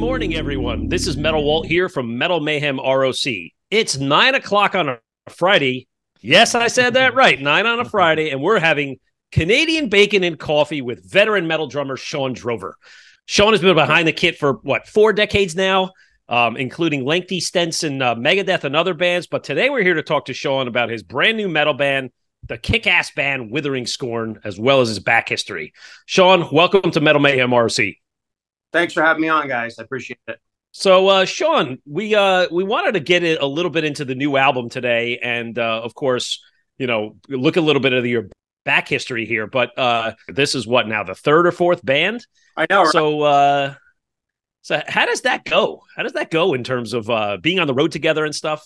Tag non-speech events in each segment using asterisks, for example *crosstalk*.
morning, everyone. This is Metal Walt here from Metal Mayhem ROC. It's nine o'clock on a Friday. Yes, I said that right. Nine on a Friday, and we're having Canadian bacon and coffee with veteran metal drummer Shawn Drover. Shawn has been behind the kit for what four decades now, um, including lengthy stints in uh, Megadeth and other bands. But today we're here to talk to Shawn about his brand new metal band, the kick-ass band Withering Scorn, as well as his back history. Shawn, welcome to Metal Mayhem ROC. Thanks for having me on, guys. I appreciate it. So, uh, Shawn, we uh, we wanted to get it a little bit into the new album today, and uh, of course, you know, look a little bit of your back history here. But uh, this is what now the third or fourth band. I know. Right? So, uh, so how does that go? How does that go in terms of uh, being on the road together and stuff?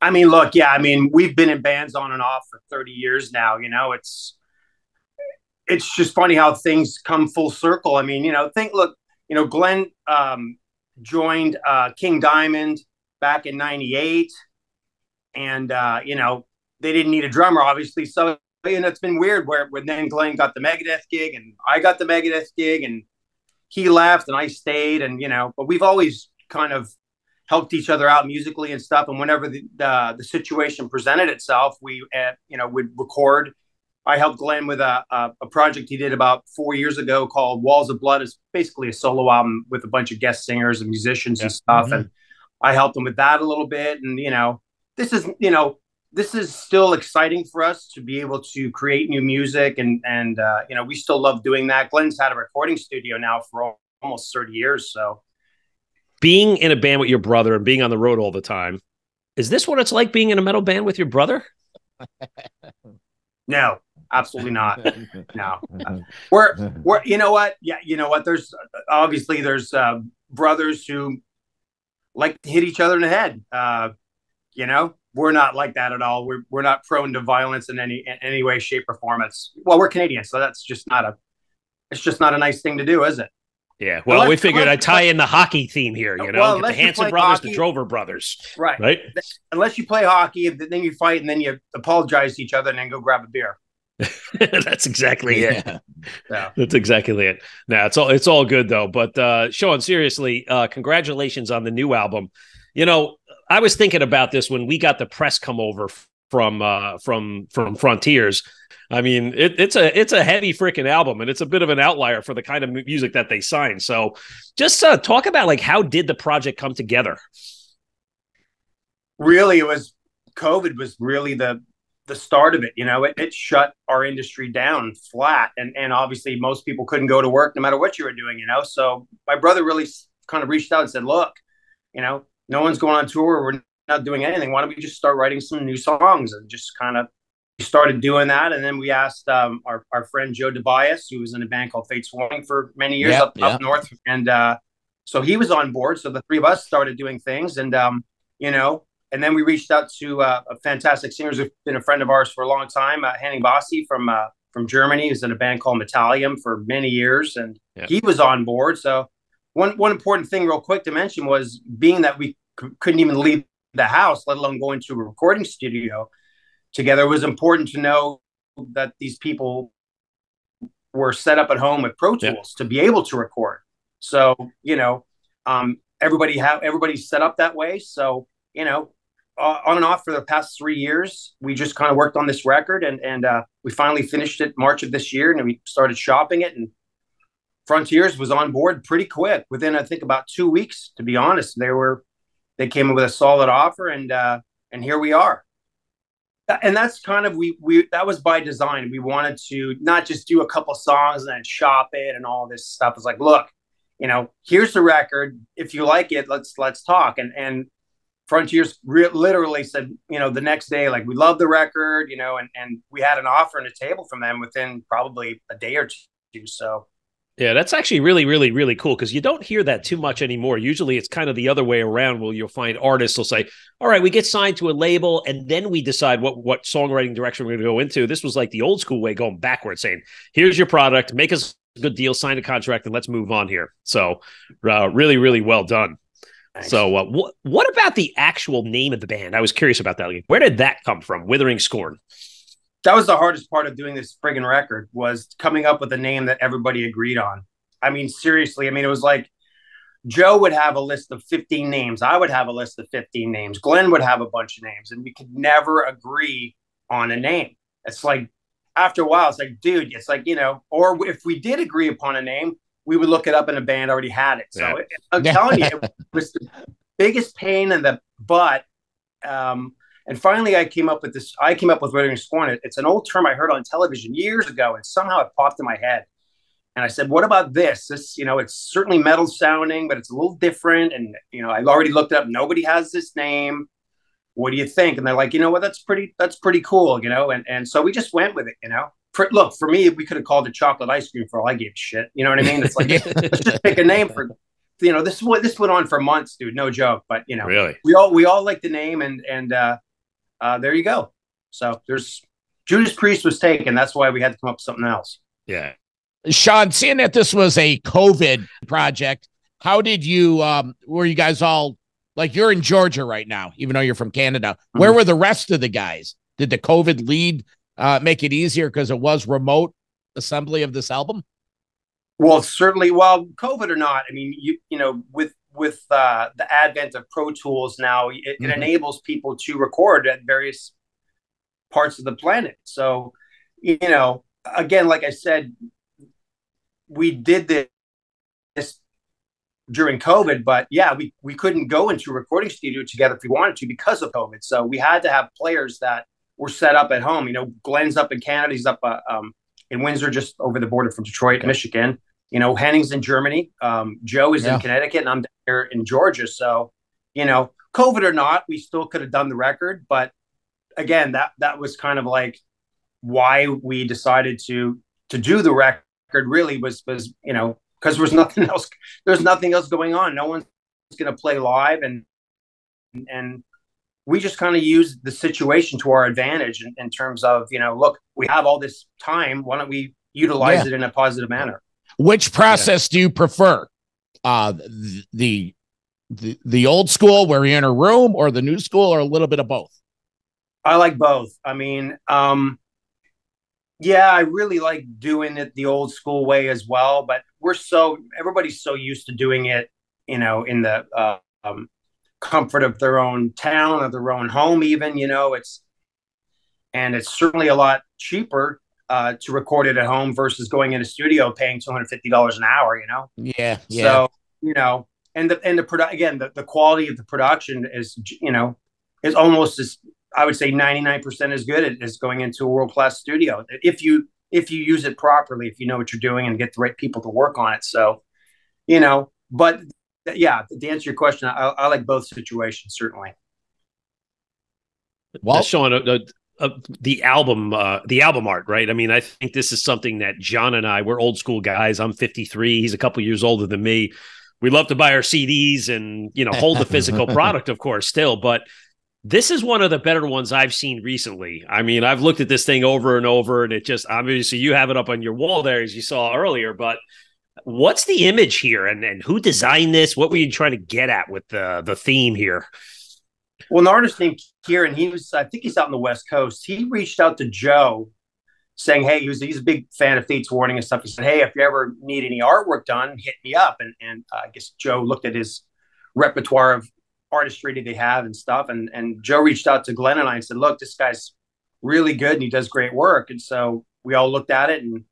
I mean, look, yeah, I mean, we've been in bands on and off for 30 years now. You know, it's it's just funny how things come full circle. I mean, you know, think, look, you know, Glenn um, joined uh, King Diamond back in '98, and uh, you know, they didn't need a drummer, obviously. So, you know, it's been weird where when then Glenn got the Megadeth gig, and I got the Megadeth gig, and he left, and I stayed, and you know, but we've always kind of helped each other out musically and stuff. And whenever the the, the situation presented itself, we uh, you know would record I helped Glenn with a, a, a, project he did about four years ago called Walls of Blood. It's basically a solo album with a bunch of guest singers and musicians yeah. and stuff. Mm-hmm. And I helped him with that a little bit. And, you know, this is, you know, this is still exciting for us to be able to create new music. And, and uh, you know, we still love doing that. Glenn's had a recording studio now for almost 30 years. So being in a band with your brother and being on the road all the time, is this what it's like being in a metal band with your brother? *laughs* no, absolutely not. *laughs* no, *laughs* we're we're you know what? Yeah, you know what? There's obviously there's uh, brothers who like to hit each other in the head. Uh, you know, we're not like that at all. We're we're not prone to violence in any in any way, shape, or form. It's well, we're Canadian, so that's just not a it's just not a nice thing to do, is it? Yeah, well, unless, we figured I'd tie in the hockey theme here. You know, well, the Hanson brothers, hockey, the Drover brothers, right? Right. Unless you play hockey, then you fight, and then you apologize to each other, and then go grab a beer. *laughs* That's exactly it. Yeah. That's exactly it. Now it's all it's all good though. But uh Shawn, seriously, uh congratulations on the new album. You know, I was thinking about this when we got the press come over from uh from from Frontiers. I mean, it, it's a it's a heavy freaking album, and it's a bit of an outlier for the kind of music that they signed. So, just uh, talk about like how did the project come together? Really, it was COVID was really the the start of it. You know, it, it shut our industry down flat, and and obviously most people couldn't go to work no matter what you were doing. You know, so my brother really kind of reached out and said, "Look, you know, no one's going on tour. We're not doing anything. Why don't we just start writing some new songs?" And just kind of started doing that, and then we asked um, our our friend Joe DiBiase, who was in a band called Fates Warning for many years up, up north, and uh, so he was on board. So the three of us started doing things, and um, you know, and then we reached out to uh, a fantastic singer who's been a friend of ours for a long time, uh, Henning Basse from uh, from Germany. He's in a band called Metalium for many years, and yeah. he was on board. So one one important thing, real quick, to mention was being that we c- couldn't even leave the house, let alone go into a recording studio together. It was important to know that these people were set up at home with Pro Tools yeah. to be able to record. So you know, um, everybody have everybody's set up that way. So you know, uh, on and off for the past three years. We just kind of worked on this record, and and uh, we finally finished it March of this year, and we started shopping it. And Frontiers was on board pretty quick. Within I think about two weeks, to be honest, they were they came up with a solid offer, and uh, and here we are. And that's kind of we we that was by design. We wanted to not just do a couple songs and then shop it and all this stuff. It's like, look, you know, here's the record. If you like it, let's let's talk. And and Frontiers re- literally said, you know, the next day, like, we love the record, you know, and, and we had an offer and a table from them within probably a day or two. So, yeah, that's actually really, really, really cool because you don't hear that too much anymore. Usually it's kind of the other way around where you'll find artists will say, All right, we get signed to a label and then we decide what, what songwriting direction we're going to go into. This was like the old school way going backwards, saying, Here's your product, make us a good deal, sign a contract, and let's move on here. So, uh, really, really well done. So, uh, what what about the actual name of the band? I was curious about that. where did that come from? Withering Scorn. That was the hardest part of doing this friggin' record was coming up with a name that everybody agreed on. I mean, seriously. I mean, it was like Joe would have a list of 15 names. I would have a list of 15 names. Glenn would have a bunch of names, and we could never agree on a name. It's like after a while, it's like, dude, it's like, you know, or if we did agree upon a name, we would look it up and a band already had it. So Yeah. it, I'm telling you, it was the biggest pain in the butt. Um, and finally, I came up with this. I came up with Withering Scorn. It- It's an old term I heard on television years ago, and somehow it popped in my head. And I said, "What about this? This, you know, it's certainly metal sounding, but it's a little different." And you know, I already looked it up. Nobody has this name. What do you think? And they're like, "You know what? That's pretty. That's pretty cool." You know, and and so we just went with it. You know, for, look for me, we could have called it chocolate ice cream for all I gave shit. You know what I mean? It's like *laughs* let's just pick a name for. You know, this what this went on for months, dude. No joke, but you know, Really? we all we all like the name, and and uh, uh, there you go. So there's Judas Priest was taken. That's why we had to come up with something else. Yeah. Shawn, seeing that this was a COVID project, how did you um were you guys all like you're in Georgia right now, even though you're from Canada. Where were the rest of the guys? Did the COVID lead uh make it easier because it was remote assembly of this album? Well, certainly. Well, COVID or not, I mean, you you know, with with uh, the advent of Pro Tools now, it, it Mhm. enables people to record at various parts of the planet. So, you know, again, like I said, we did this during COVID, but yeah, we we couldn't go into a recording studio together if we wanted to because of COVID. So we had to have players that were set up at home. You know, Glenn's up in Canada. He's up uh, um, in Windsor, just over the border from Detroit, Okay. Michigan. You know, Henning's in Germany. Um, Joe is Yeah. in Connecticut, and I'm down here in Georgia. So, you know, COVID or not, we still could have done the record. But again, that that was kind of like why we decided to to do the record. Really was was you know because there was nothing *laughs* else. There's nothing else going on. No one's going to play live, and and we just kind of used the situation to our advantage in, in terms of you know look we have all this time why don't we utilize Yeah. it in a positive manner Which process do you prefer? Uh the the the old school where you're in a room or the new school or a little bit of both? i like both i mean um yeah i really like doing it the old school way as well but we're so everybody's so used to doing it you know in the uh, um, comfort of their own town or their own home even you know it's and it's certainly a lot cheaper uh, to record it at home versus going in a studio paying $250 an hour you know Yeah, yeah. So you know, and the and the produ- again the, the quality of the production is you know is almost as I would say ninety nine percent as good as going into a world class studio if you if you use it properly if you know what you're doing and get the right people to work on it. So you know, but yeah, to answer your question, I, I like both situations certainly. well, Uh, Shawn, uh, uh, uh, the album, uh, the album art, right? I mean, I think this is something that John and I, we're old school guys. I'm 53. He's a couple years older than me. We love to buy our CDs and you know hold the *laughs* physical product, of course, still. But this is one of the better ones I've seen recently. I mean, I've looked at this thing over and over, and it just obviously you have it up on your wall there, as you saw earlier. But what's the image here, and and who designed this? What were you trying to get at with the the theme here? Well, an artist named Kieran, he was, I think he's out on the West Coast. He reached out to Joe saying, Hey, he was, he's a big fan of Fates Warning and stuff. He said, Hey, if you ever need any artwork done, hit me up. And, and uh, I guess Joe looked at his repertoire of artistry that they have and stuff. And, and Joe reached out to Glenn and I and said, Look, this guy's really good and he does great work. And so we all looked at it and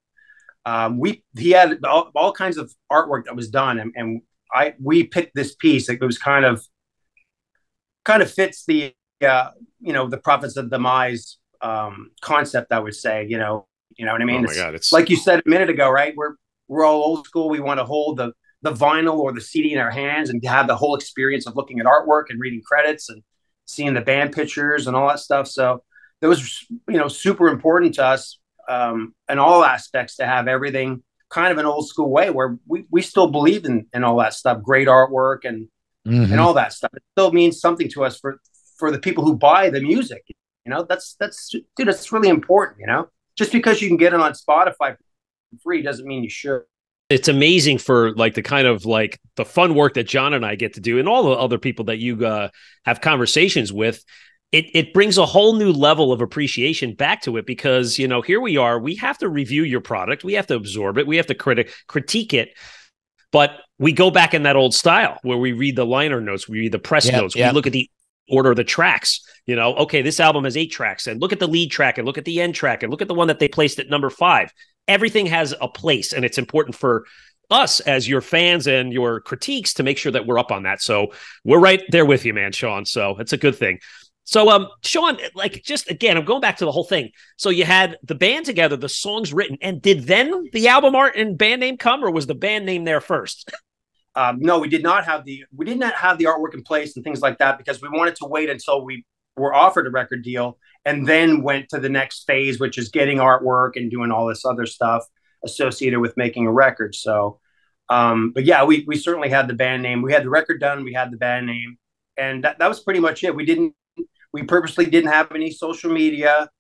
um, we, he had all, all kinds of artwork that was done. And, and I, we picked this piece. It was kind of, kind of fits the uh, you know the prophets of demise um, concept. I would say you know you know what I mean. oh my It's god, it's like you said a minute ago, right? We're we're all old school. We want to hold the the vinyl or the CD in our hands and have the whole experience of looking at artwork and reading credits and seeing the band pictures and all that stuff. So that was you know super important to us um, in all aspects to have everything kind of an old school way where we, we still believe in, in all that stuff, great artwork and Mhm. and all that stuff. It still means something to us for for the people who buy the music. You know, that's that's dude, that's really important. You know, just because you can get it on Spotify for free doesn't mean you should. it's amazing for like the kind of like the fun work that John and I get to do and all the other people that you uh, have conversations with. It, it brings a whole new level of appreciation back to it because you know here we are we have to review your product we have to absorb it we have to critic critique it But we go back in that old style where we read the liner notes, we read the press Yep, notes, yep. we look at the order of the tracks. You know, okay, this album has eight tracks, and look at the lead track, and look at the end track, and look at the one that they placed at number five. Everything has a place, and it's important for us as your fans and your critiques to make sure that we're up on that. So we're right there with you, man, Shawn. So it's a good thing. So, um, Shawn, like, just again, I'm going back to the whole thing. So you had the band together, the songs written, and did then the album art and band name come, or was the band name there first? *laughs* Um, no, we did not have the we did not have the artwork in place and things like that because we wanted to wait until we were offered a record deal and then went to the next phase, which is getting artwork and doing all this other stuff associated with making a record. So, um, but yeah, we we certainly had the band name. We had the record done. We had the band name, and that, that was pretty much it. We didn't we purposely didn't have any social media.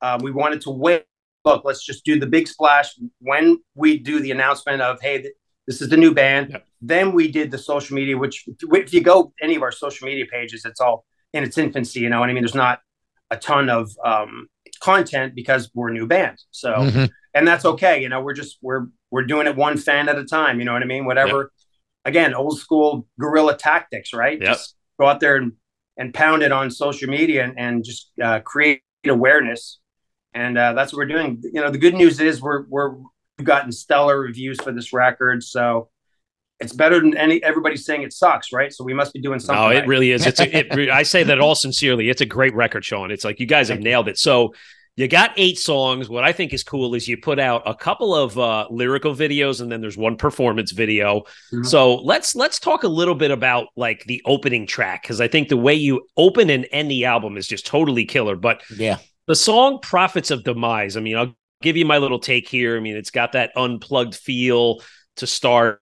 Uh, we wanted to wait. Look, let's just do the big splash when we do the announcement of hey, th- this is the new band. Yep. Then we did the social media, which if you go any of our social media pages, it's all in its infancy. You know what I mean? There's not a ton of um, content because we're a new band. So, Mhm. and that's okay. You know, we're just we're we're doing it one fan at a time. You know what I mean? Whatever. Again, old school guerrilla tactics, right? Yep. Just go out there and and pound it on social media and, and just uh, create awareness. And uh, that's what we're doing. You know, the good news is we're we're we've gotten stellar reviews for this record, so it's better than any everybody's saying it sucks, right? So we must be doing something. No, it right. really is. It's a, it, *laughs* I say that all sincerely. It's a great record, Shawn. It's like you guys have nailed it. So you got eight songs. What I think is cool is you put out a couple of uh, lyrical videos, and then there's one performance video. Mhm. So let's let's talk a little bit about like the opening track because I think the way you open and end the album is just totally killer. But Yeah. the song "Prophets of Demise." I mean, I'll give you my little take here. I mean, it's got that unplugged feel to start,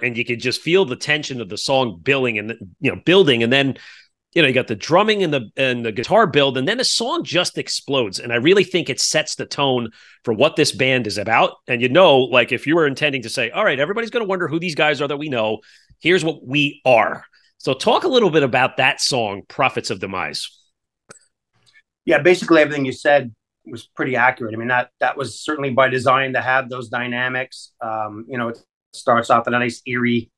and you could just feel the tension of the song building and you know building, and then you know you got the drumming and the and the guitar build, and then the song just explodes. And I really think it sets the tone for what this band is about. And you know, like if you were intending to say, "All right, everybody's going to wonder who these guys are that we know," here's what we are. So, talk a little bit about that song, "Prophets of Demise." yeah, basically everything you said was pretty accurate. I mean, that that was certainly by design to have those dynamics. Um, you know, it starts off with a nice eerie,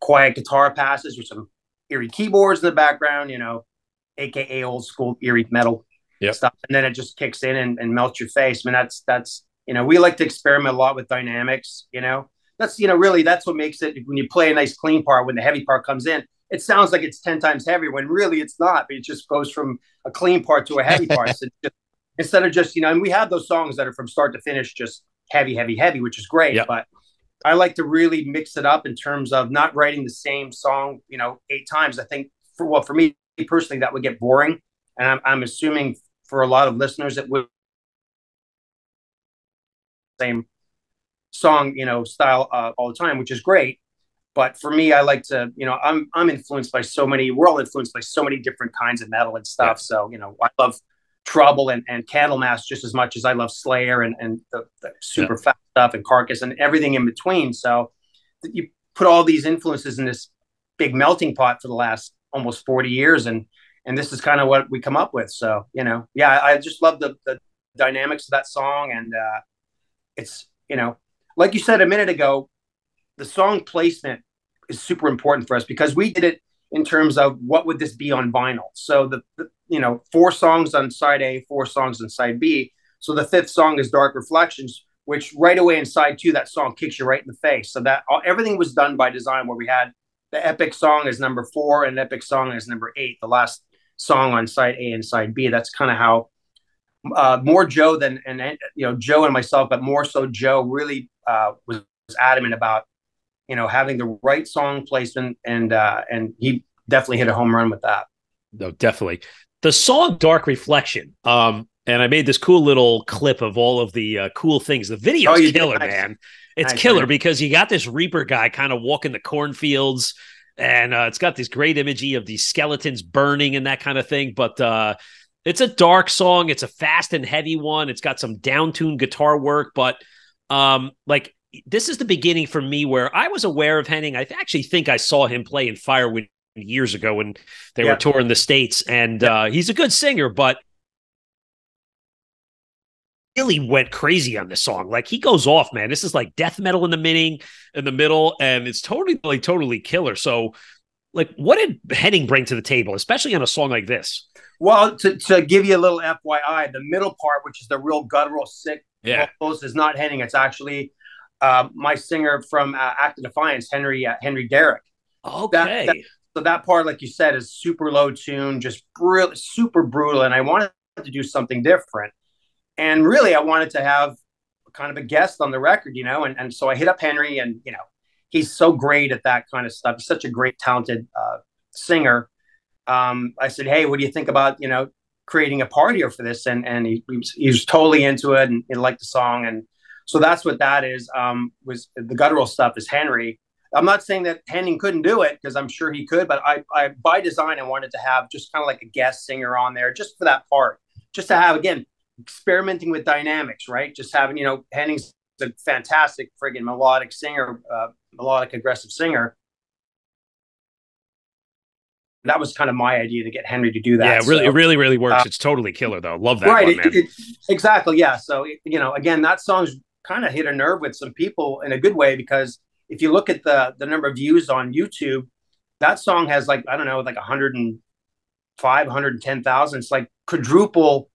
quiet guitar passes with some eerie keyboards in the background. You know, aka old school eerie metal Yep. stuff, and then it just kicks in and, and melts your face. I mean, that's that's you know, we like to experiment a lot with dynamics. You know, that's you know, really that's what makes it when you play a nice clean part when the heavy part comes in. It sounds like it's ten times heavier when really it's not. But It just goes from a clean part to a heavy part. *laughs* So just, instead of just you know, and we have those songs that are from start to finish just heavy, heavy, heavy, which is great. Yeah. But I like to really mix it up in terms of not writing the same song, you know, eight times. I think for well, for me personally, that would get boring, and I'm, I'm assuming for a lot of listeners, it would same song, you know, style uh, all the time, which is great. But for me, I like to, you know, I'm I'm influenced by so many. We're all influenced by so many different kinds of metal and stuff. Yeah. So you know, I love Trouble and, and Candlemass just as much as I love Slayer and and the, the super fast stuff and Carcass and everything in between. So you put all these influences in this big melting pot for the last almost 40 years and and this is kind of what we come up with. So you know yeah i, just love the, the dynamics of that song and uh it's you know like you said a minute ago the song placement is super important for us because we did it in terms of what would this be on vinyl. So the, the you know four songs on side a four songs on side b. So the fifth song is dark reflections which right away in side two that song kicks you right in the face so that all, everything was done by design where we had the epic song is number four and epic song is number eight the last song on side a and side b that's kind of how uh, more joe than and and, you know joe and myself but more so joe really uh, was, was adamant about you know having the right song placement and uh, and he definitely hit a home run with that No, definitely. The song "Dark Reflection." Um, and I made this cool little clip of all of the uh, cool things. The video's Oh, did? killer, man. It's killer because you got this Reaper guy kind of walking the cornfields, and uh, it's got this great imagery of these skeletons burning and that kind of thing. But uh, it's a dark song. It's a fast and heavy one. It's got some down-tuned guitar work, but um, like this is the beginning for me where I was aware of Henning. I actually think I saw him play in Firewind years ago when they Yeah. were touring the states, and uh, he's a good singer, but really went crazy on this song. Like he goes off, man. This is like death metal in the beginning, in the middle, and it's totally, like totally killer. So, like, what did Henning bring to the table, especially on a song like this? Well, to, to give you a little FYI, the middle part, which is the real guttural, sick Yeah. vocals, is not Henning. It's actually uh, my singer from uh, Act of Defiance, Henry uh, Henry Derrick. Okay. that- So that part, like you said, is super low tune, just br- super brutal. And I wanted to do something different. And really, I wanted to have kind of a guest on the record, you know. And, and so I hit up Henry, and, you know, he's so great at that kind of stuff. He's such a great, talented uh, singer. Um, I said, hey, what do you think about, you know, creating a partier for this? And, and he, he, was, he was totally into it and he liked the song. And so that's what that is. Um, was the guttural stuff is Henry. I'm not saying that Henning couldn't do it because I'm sure he could, but I, I by design I wanted to have just kind of like a guest singer on there just for that part, just to have again experimenting with dynamics, right? Just having you know Henning's a fantastic friggin' melodic singer, uh, melodic aggressive singer. That was kind of my idea to get Henry to do that. yeah, it really, so- it really, really works. uh, it's totally killer, though. Love that right one, it- man. it- exactly yeah so you know again that song's kind of hit a nerve with some people in a good way because if you look at the the number of views on youtube that song has like i don't know like 105 110000 it's like quadruple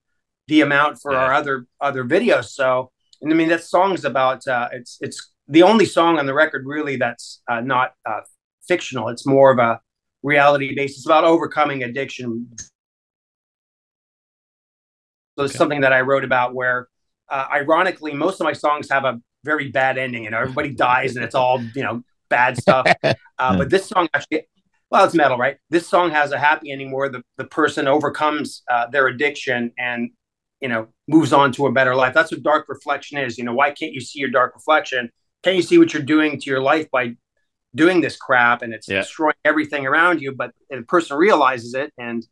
the amount for Yeah. our other other videos so and i mean that song's about uh it's it's the only song on the record really that's uh, not uh, fictional it's more of a reality based it's about overcoming addiction so it's Okay. something that I wrote about where, uh, ironically, most of my songs have a very bad ending. You know, everybody *laughs* dies and it's all you know bad stuff. *laughs* Uh, but this song actually, well, it's metal, right? This song has a happy ending where the the person overcomes uh, their addiction and you know moves on to a better life. That's what dark reflection is. You know, why can't you see your dark reflection? Can't you see what you're doing to your life by doing this crap and it's Yeah. destroying everything around you? But the person realizes it and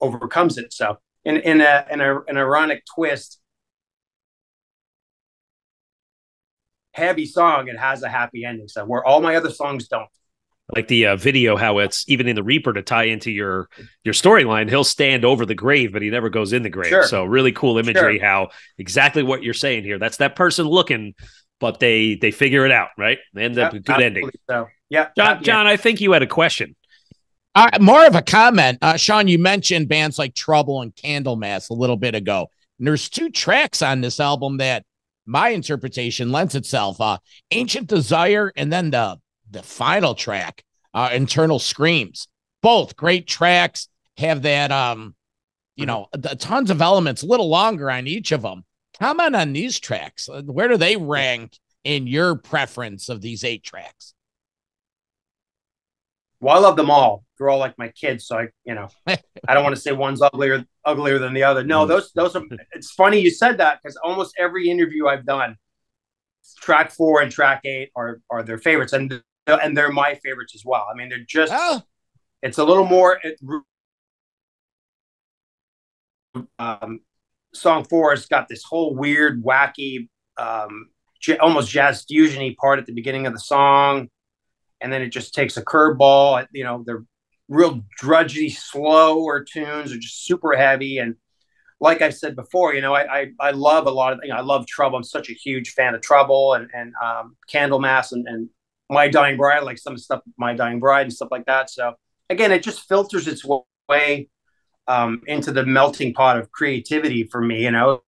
overcomes it. So in in a in a an ironic twist, heavy song, it has a happy ending. So where all my other songs don't. Like the uh, video how it's even in the reaper to tie into your your storyline he'll stand over the grave but he never goes in the grave Sure. so really cool imagery how exactly what you're saying here that's that person looking but they they figure it out right they end up Yeah, with a good ending. So yeah, john happy john i think you had a question Uh, more of a comment. Uh, Shawn, you mentioned bands like Trouble and Candlemass a little bit ago. And there's two tracks on this album that my interpretation lends itself. Uh, Ancient Desire and then the the final track, uh, Eternal Screams. Both great tracks have that um, you know, the, tons of elements, a little longer on each of them. Comment on these tracks. Uh, Where do they rank in your preference of these eight tracks? Well, I love them all. They're all like my kids, so I, you know, *laughs* I don't want to say one's uglier uglier than the other. No, Mm. those those are. It's funny you said that because almost every interview I've done, track four and track eight are are their favorites, and and they're my favorites as well. I mean, they're just. Oh, It's a little more. It, um, song four has got this whole weird, wacky, um, j- almost jazz fusiony part at the beginning of the song, and then it just takes a curveball. You know, they're real drudgy, slower tunes. They're just super heavy, and like I said before, you know, I I, I love a lot of. You know, I love Trouble. I'm such a huge fan of Trouble and and um, Candlemass and and My Dying Bride, like some stuff, My Dying Bride and stuff like that. So again, it just filters its way um, into the melting pot of creativity for me. You know,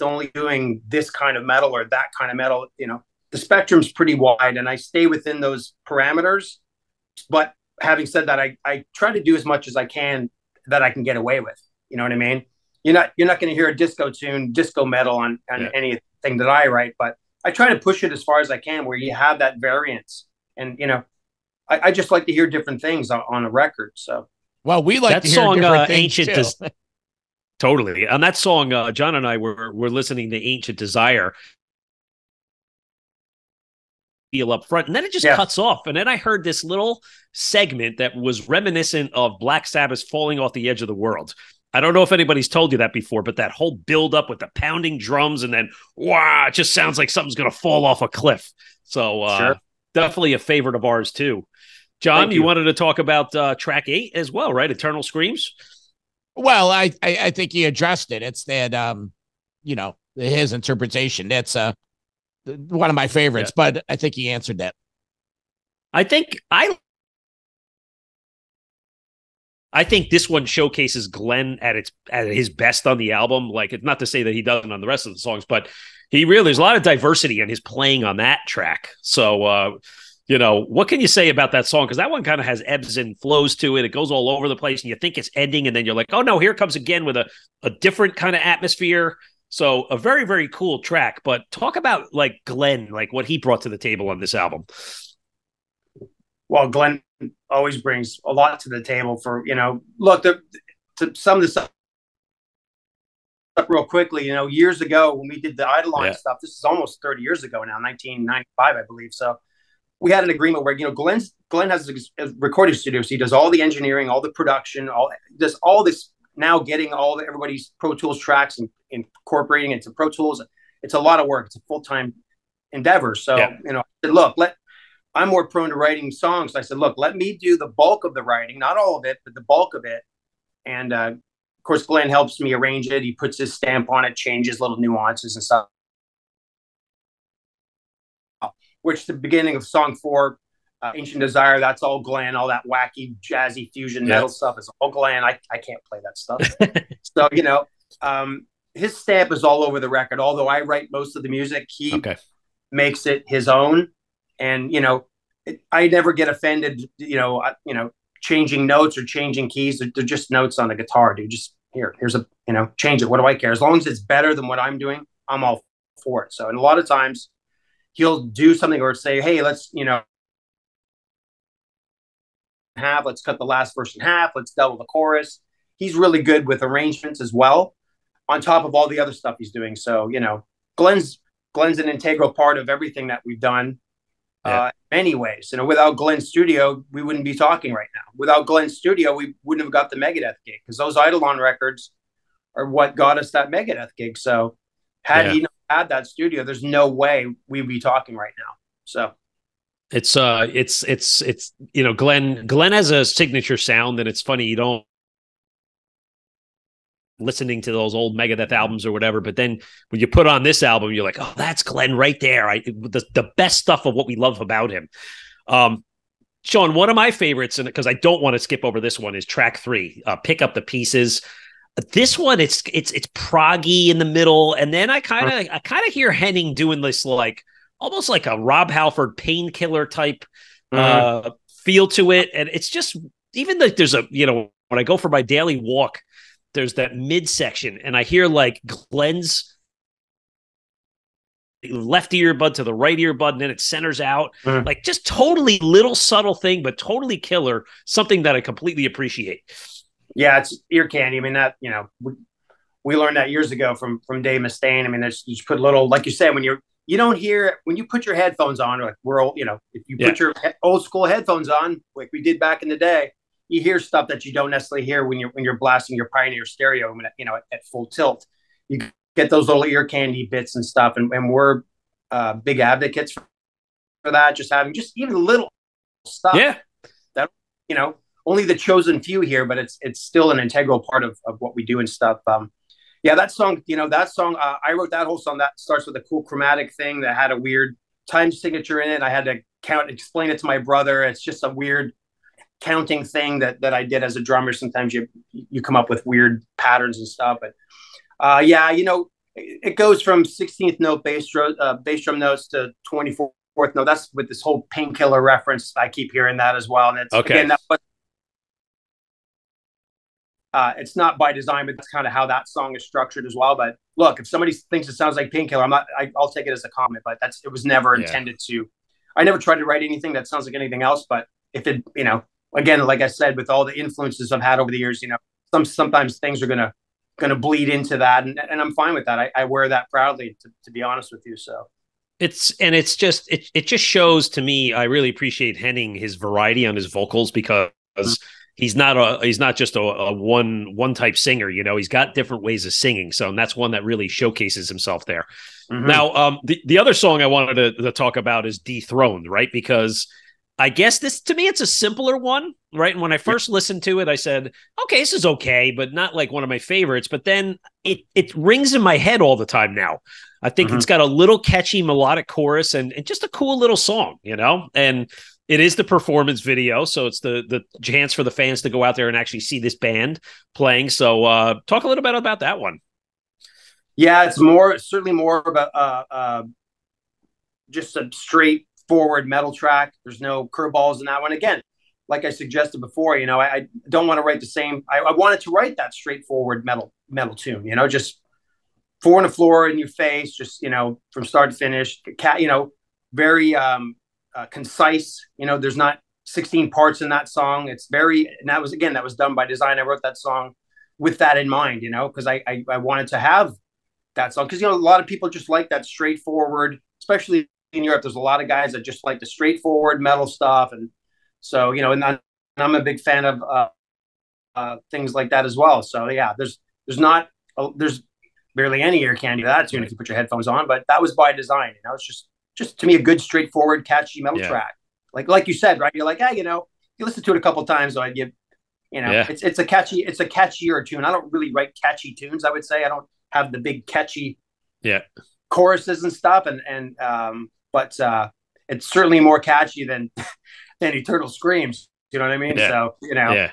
only doing this kind of metal or that kind of metal. You know, the spectrum's pretty wide, and I stay within those parameters. But having said that, I I try to do as much as I can that I can get away with. You know what I mean? You're not you're not going to hear a disco tune, disco metal on on Yeah. anything that I write, but I try to push it as far as I can, where you have that variance, and you know. I, I just like to hear different things on, on a record. So well, we like that to hear song different uh, things ancient too. Des- totally on that song uh, john and i were were listening to ancient desire feel up front and then it just Yeah. cuts off and then i heard this little segment that was reminiscent of black sabbath falling off the edge of the world i don't know if anybody's told you that before but that whole build up with the pounding drums and then wow it just sounds like something's going to fall off a cliff so uh Sure. definitely a favorite of ours too john you. you. wanted to talk about uh track eight as well right eternal screams Well, I, I, I think he addressed it. It's that um, you know, his interpretation. That's uh one of my favorites, yeah. but I think he answered that. I think I I think this one showcases Glenn at its at his best on the album. Like it's not to say that he doesn't on the rest of the songs, but he really there's a lot of diversity in his playing on that track. So uh, you know, what can you say about that song? Because that one kind of has ebbs and flows to it. It goes all over the place, and you think it's ending, and then you're like, oh no, here comes again with a, a different kind of atmosphere. So a very, very cool track. But talk about like Glenn, like what he brought to the table on this album. Well, Glenn always brings a lot to the table for you know look the, to sum this up real quickly you know years ago when we did the Eidolon yeah. stuff this is almost 30 years ago now 1995 i believe so we had an agreement where you know Glenn's Glenn has a, recording studio so he does all the engineering all the production all does all this now getting all the, everybody's pro tools tracks and incorporating into pro tools it's a lot of work it's a full-time endeavor so yeah. you know look let I'm more prone to writing songs. So I said, look, let me do the bulk of the writing, not all of it, but the bulk of it. And uh, of course, Glenn helps me arrange it. He puts his stamp on it, changes little nuances and stuff. Which the beginning of song four, uh, Ancient Desire, that's all Glenn, all that wacky, jazzy fusion yeah. metal stuff is all Glenn. I, I can't play that stuff. *laughs* so, you know, um, his stamp is all over the record. Although I write most of the music, he okay. makes it his own and you know i never get offended you know you know changing notes or changing keys. They're, they're, just notes on the guitar dude. Just here here's a you know change it. What do i care? As long as it's better than what i'm doing i'm all for it. So and a lot of times he'll do something or say hey let's you know half let's cut the last verse in half let's double the chorus. He's really good with arrangements as well on top of all the other stuff he's doing. So you know glenn's glenn's an integral part of everything that we've done yeah. uh, anyways. You know, without Glenn Studio, we wouldn't be talking right now. Without Glenn Studio, we wouldn't have got the Megadeth gig because those Eidolon records are what got us that Megadeth gig. So had yeah. he not had that studio, there's no way we'd be talking right now. So it's uh it's it's it's you know Glenn Glenn has a signature sound and it's funny you don't listening to those old Megadeth albums or whatever. But then when you put on this album, you're like, oh, that's Glenn right there. I the, the best stuff of what we love about him. Um, Shawn, one of my favorites, and because I don't want to skip over this one, is track three. Uh, pick up the pieces. This one, it's it's it's proggy in the middle, and then I kind of I kind of hear Henning doing this like almost like a Rob Halford painkiller type mm-hmm. uh, feel to it, and it's just even like there's a you know when I go for my daily walk, there's that midsection, and I hear like Glenn's left earbud to the right earbud, and then it centers out. Mm. Like just totally little subtle thing, but totally killer. Something that I completely appreciate. Yeah, it's ear candy. I mean, that you know, we, we learned that years ago from from Dave Mustaine. I mean, there's you just put little, like you said, when you're you don't hear when you put your headphones on, like we're old, you know, if you yeah. put your old school headphones on, like we did back in the day, you hear stuff that you don't necessarily hear when you're when you're blasting your Pioneer stereo, you know, at, at full tilt. You get those little ear candy bits and stuff, and, and we're uh, big advocates for, for that. Just having just even little stuff. Yeah. That you know, only the chosen few here, but it's it's still an integral part of, of what we do and stuff. Um, yeah, that song, you know, that song, uh, I wrote that whole song that starts with a cool chromatic thing that had a weird time signature in it. I had to count, explain it to my brother. It's just a weird counting thing that that I did as a drummer. Sometimes you you come up with weird patterns and stuff, but uh, yeah, you know, it goes from 16th note bass drum, uh, bass drum notes to 24th note. That's with this whole painkiller reference. I keep hearing that as well, and it's okay. again that was. Uh, it's not by design, but that's kind of how that song is structured as well. But look, if somebody thinks it sounds like painkiller, I'm not. I, will take it as a comment, but that's it was never yeah. intended to. I never tried to write anything that sounds like anything else. But if it, you know, again, like I said, with all the influences I've had over the years, you know, some sometimes things are gonna gonna bleed into that, and, and I'm fine with that. I, I wear that proudly, to, to be honest with you. So it's and it's just it it just shows to me. I really appreciate Henning his variety on his vocals because. Mm-hmm. He's not a he's not just a, a one one type singer, you know. He's got different ways of singing, so and that's one that really showcases himself there. Mm-hmm. Now, um, the the other song I wanted to, to talk about is "Dethroned," right? Because I guess this to me it's a simpler one, right? And when I first listened to it, I said, "Okay, this is okay, but not like one of my favorites." But then it it rings in my head all the time now. I think mm-hmm. it's got a little catchy melodic chorus and, and just a cool little song, you know. And it is the performance video, so it's the the chance for the fans to go out there and actually see this band playing. So, uh, talk a little bit about that one. Yeah, it's more certainly more about uh, uh, just a straight forward metal track. There's no curveballs in that one. Again, like I suggested before, you know, I, I don't want to write the same. I, I, wanted to write that straightforward metal metal tune. You know, just four on the floor in your face, just you know, from start to finish. Cat, you know, very um, uh, concise. You know, there's not 16 parts in that song. It's very, and that was again, that was done by design. I wrote that song with that in mind. You know, because I, I I wanted to have that song because you know a lot of people just like that straightforward, especially in Europe, there's a lot of guys that just like the straightforward metal stuff, and so you know, and I'm, I'm a big fan of uh, uh, things like that as well. So yeah, there's there's not uh, there's barely any ear candy to that tune if you put your headphones on, but that was by design. You know, it's just just to me a good, straightforward, catchy metal yeah. track. Like like you said, right? You're like, hey, you know, you listen to it a couple times, so I give, you know, yeah. it's it's a catchy, it's a catchier tune. I don't really write catchy tunes. I would say I don't have the big catchy, yeah, choruses and stuff, and and um, but uh, it's certainly more catchy than *laughs* than Eternal Screams. You know what I mean? Yeah. So you know, yeah.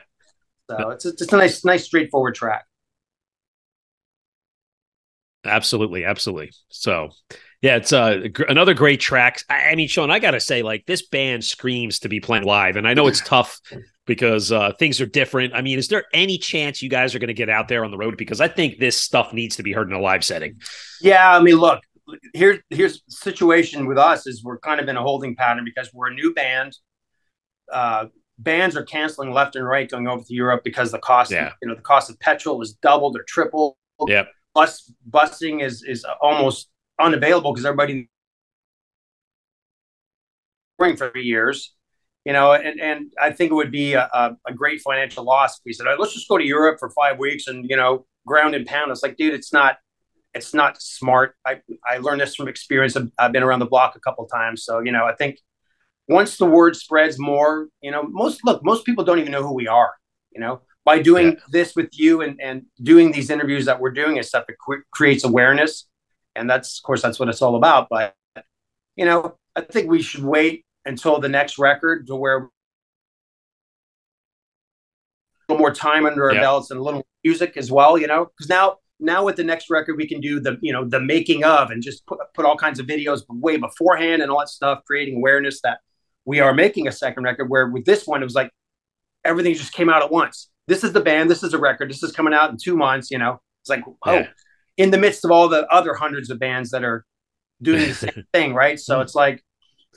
So it's it's a nice, nice, straightforward track. Absolutely, absolutely. So, yeah, it's uh, another great track. I, I mean, Shawn, I gotta say, like this band screams to be playing live, and I know it's *laughs* tough because uh, things are different. I mean, is there any chance you guys are going to get out there on the road? Because I think this stuff needs to be heard in a live setting. Yeah, I mean, look, here here's the situation with us is we're kind of in a holding pattern because we're a new band. Uh, bands are canceling left and right going over to Europe because the cost, yeah. you know, the cost of petrol is doubled or tripled. Yep. Bus busing is is almost unavailable because everybody for three years, you know, and, and I think it would be a, a, a great financial loss if we said, let's just go to Europe for five weeks and, you know, ground and pound. It's like, dude, it's not, it's not smart. I, I learned this from experience. I've, I've been around the block a couple times. So, you know, I think once the word spreads more, you know, most look, most people don't even know who we are, you know, by doing yeah. this with you and, and doing these interviews that we're doing and stuff, it creates awareness. And that's, of course, that's what it's all about. But, you know, I think we should wait until the next record to where a little more time under our yeah. belts and a little music as well, you know, because now now with the next record we can do the you know the making of and just put, put all kinds of videos way beforehand and all that stuff creating awareness that we are making a second record where with this one it was like everything just came out at once. This is the band this is a record this is coming out in two months you know? It's like oh yeah. in the midst of all the other hundreds of bands that are doing the same *laughs* thing right? So it's like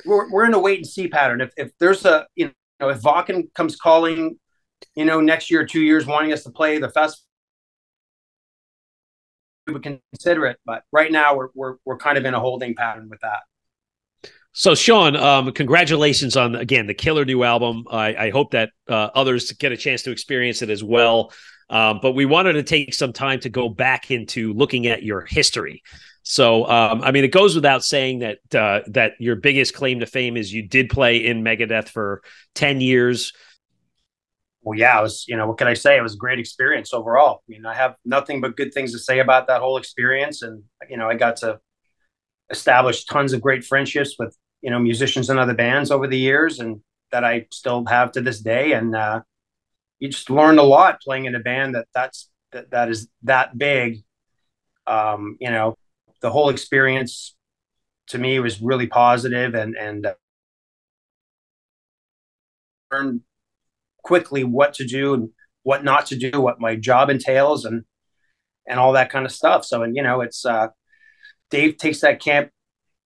we're, we're in a wait and see pattern. If, if there's a you know if Wacken comes calling you know next year two years wanting us to play the festival would consider it. But right now, we're we're we're kind of in a holding pattern with that. So, Shawn, um, congratulations on again the killer new album. I, I hope that uh, others get a chance to experience it as well. Um, but we wanted to take some time to go back into looking at your history. So, um, I mean, it goes without saying that uh, that your biggest claim to fame is you did play in Megadeth for ten years well, yeah, it was, you know, what can I say? It was a great experience overall. I mean, I have nothing but good things to say about that whole experience. And, you know, I got to establish tons of great friendships with, you know, musicians and other bands over the years and that I still have to this day. And, uh, you just learned a lot playing in a band that that's, that, that is that big. Um, you know, the whole experience to me was really positive and, and, uh, learned quickly what to do and what not to do, what my job entails, and and all that kind of stuff. So, and you know, it's uh, Dave takes that camp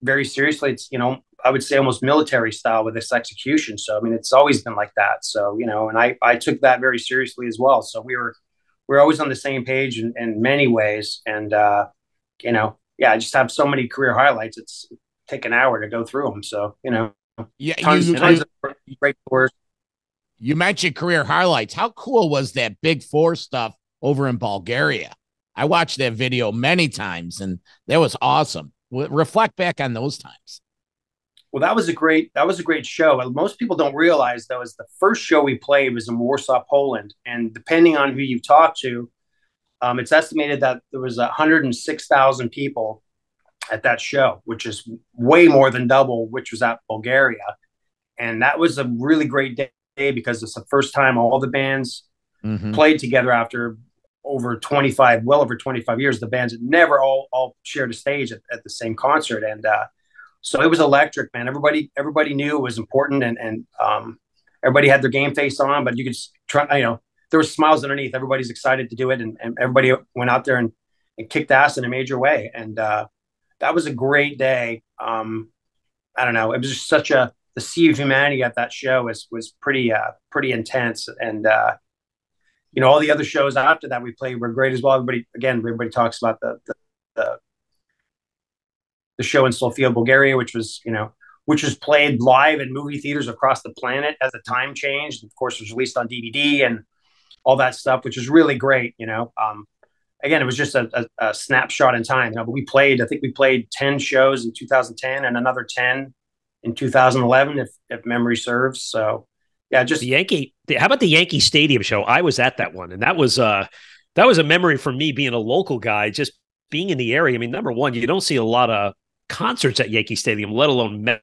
very seriously. It's you know, I would say almost military style with this execution. So, I mean, it's always been like that. So, you know, and I I took that very seriously as well. So we were we are always on the same page in, in many ways, and uh, you know, yeah, I just have so many career highlights. It's take an hour to go through them. So, you know, yeah, tons, you, tons you, of great tours you mentioned career highlights. How cool was that Big Four stuff over in Bulgaria? I watched that video many times and that was awesome. Reflect back on those times. Well, that was a great that was a great show. Most people don't realize though is the first show we played was in Warsaw, Poland, and depending on who you talk to, um, it's estimated that there was 106,000 people at that show, which is way more than double, which was at Bulgaria, and that was a really great day because it's the first time all the bands mm-hmm. played together after over 25, well over 25 years. The bands had never all all shared a stage at, at the same concert, and uh, so it was electric, man. Everybody everybody knew it was important, and and um, everybody had their game face on, but you could try, you know, there were smiles underneath. Everybody's excited to do it, and, and everybody went out there and, and kicked ass in a major way, and uh, that was a great day. Um, I don't know, it was just such a the sea of humanity at that show was was pretty uh, pretty intense, and uh, you know all the other shows after that we played were great as well. Everybody again, everybody talks about the the, the, the show in Sofia, Bulgaria, which was you know which was played live in movie theaters across the planet as the time changed. Of course, was released on DVD and all that stuff, which was really great. You know, um, again, it was just a, a, a, snapshot in time. You know, but we played. I think we played ten shows in 2010 and another ten in 2011, if if memory serves. So yeah, just the Yankee. How about the Yankee Stadium show? I was at that one, and that was uh that was a memory for me being a local guy, just being in the area. I mean, number one, you don't see a lot of concerts at Yankee Stadium, let alone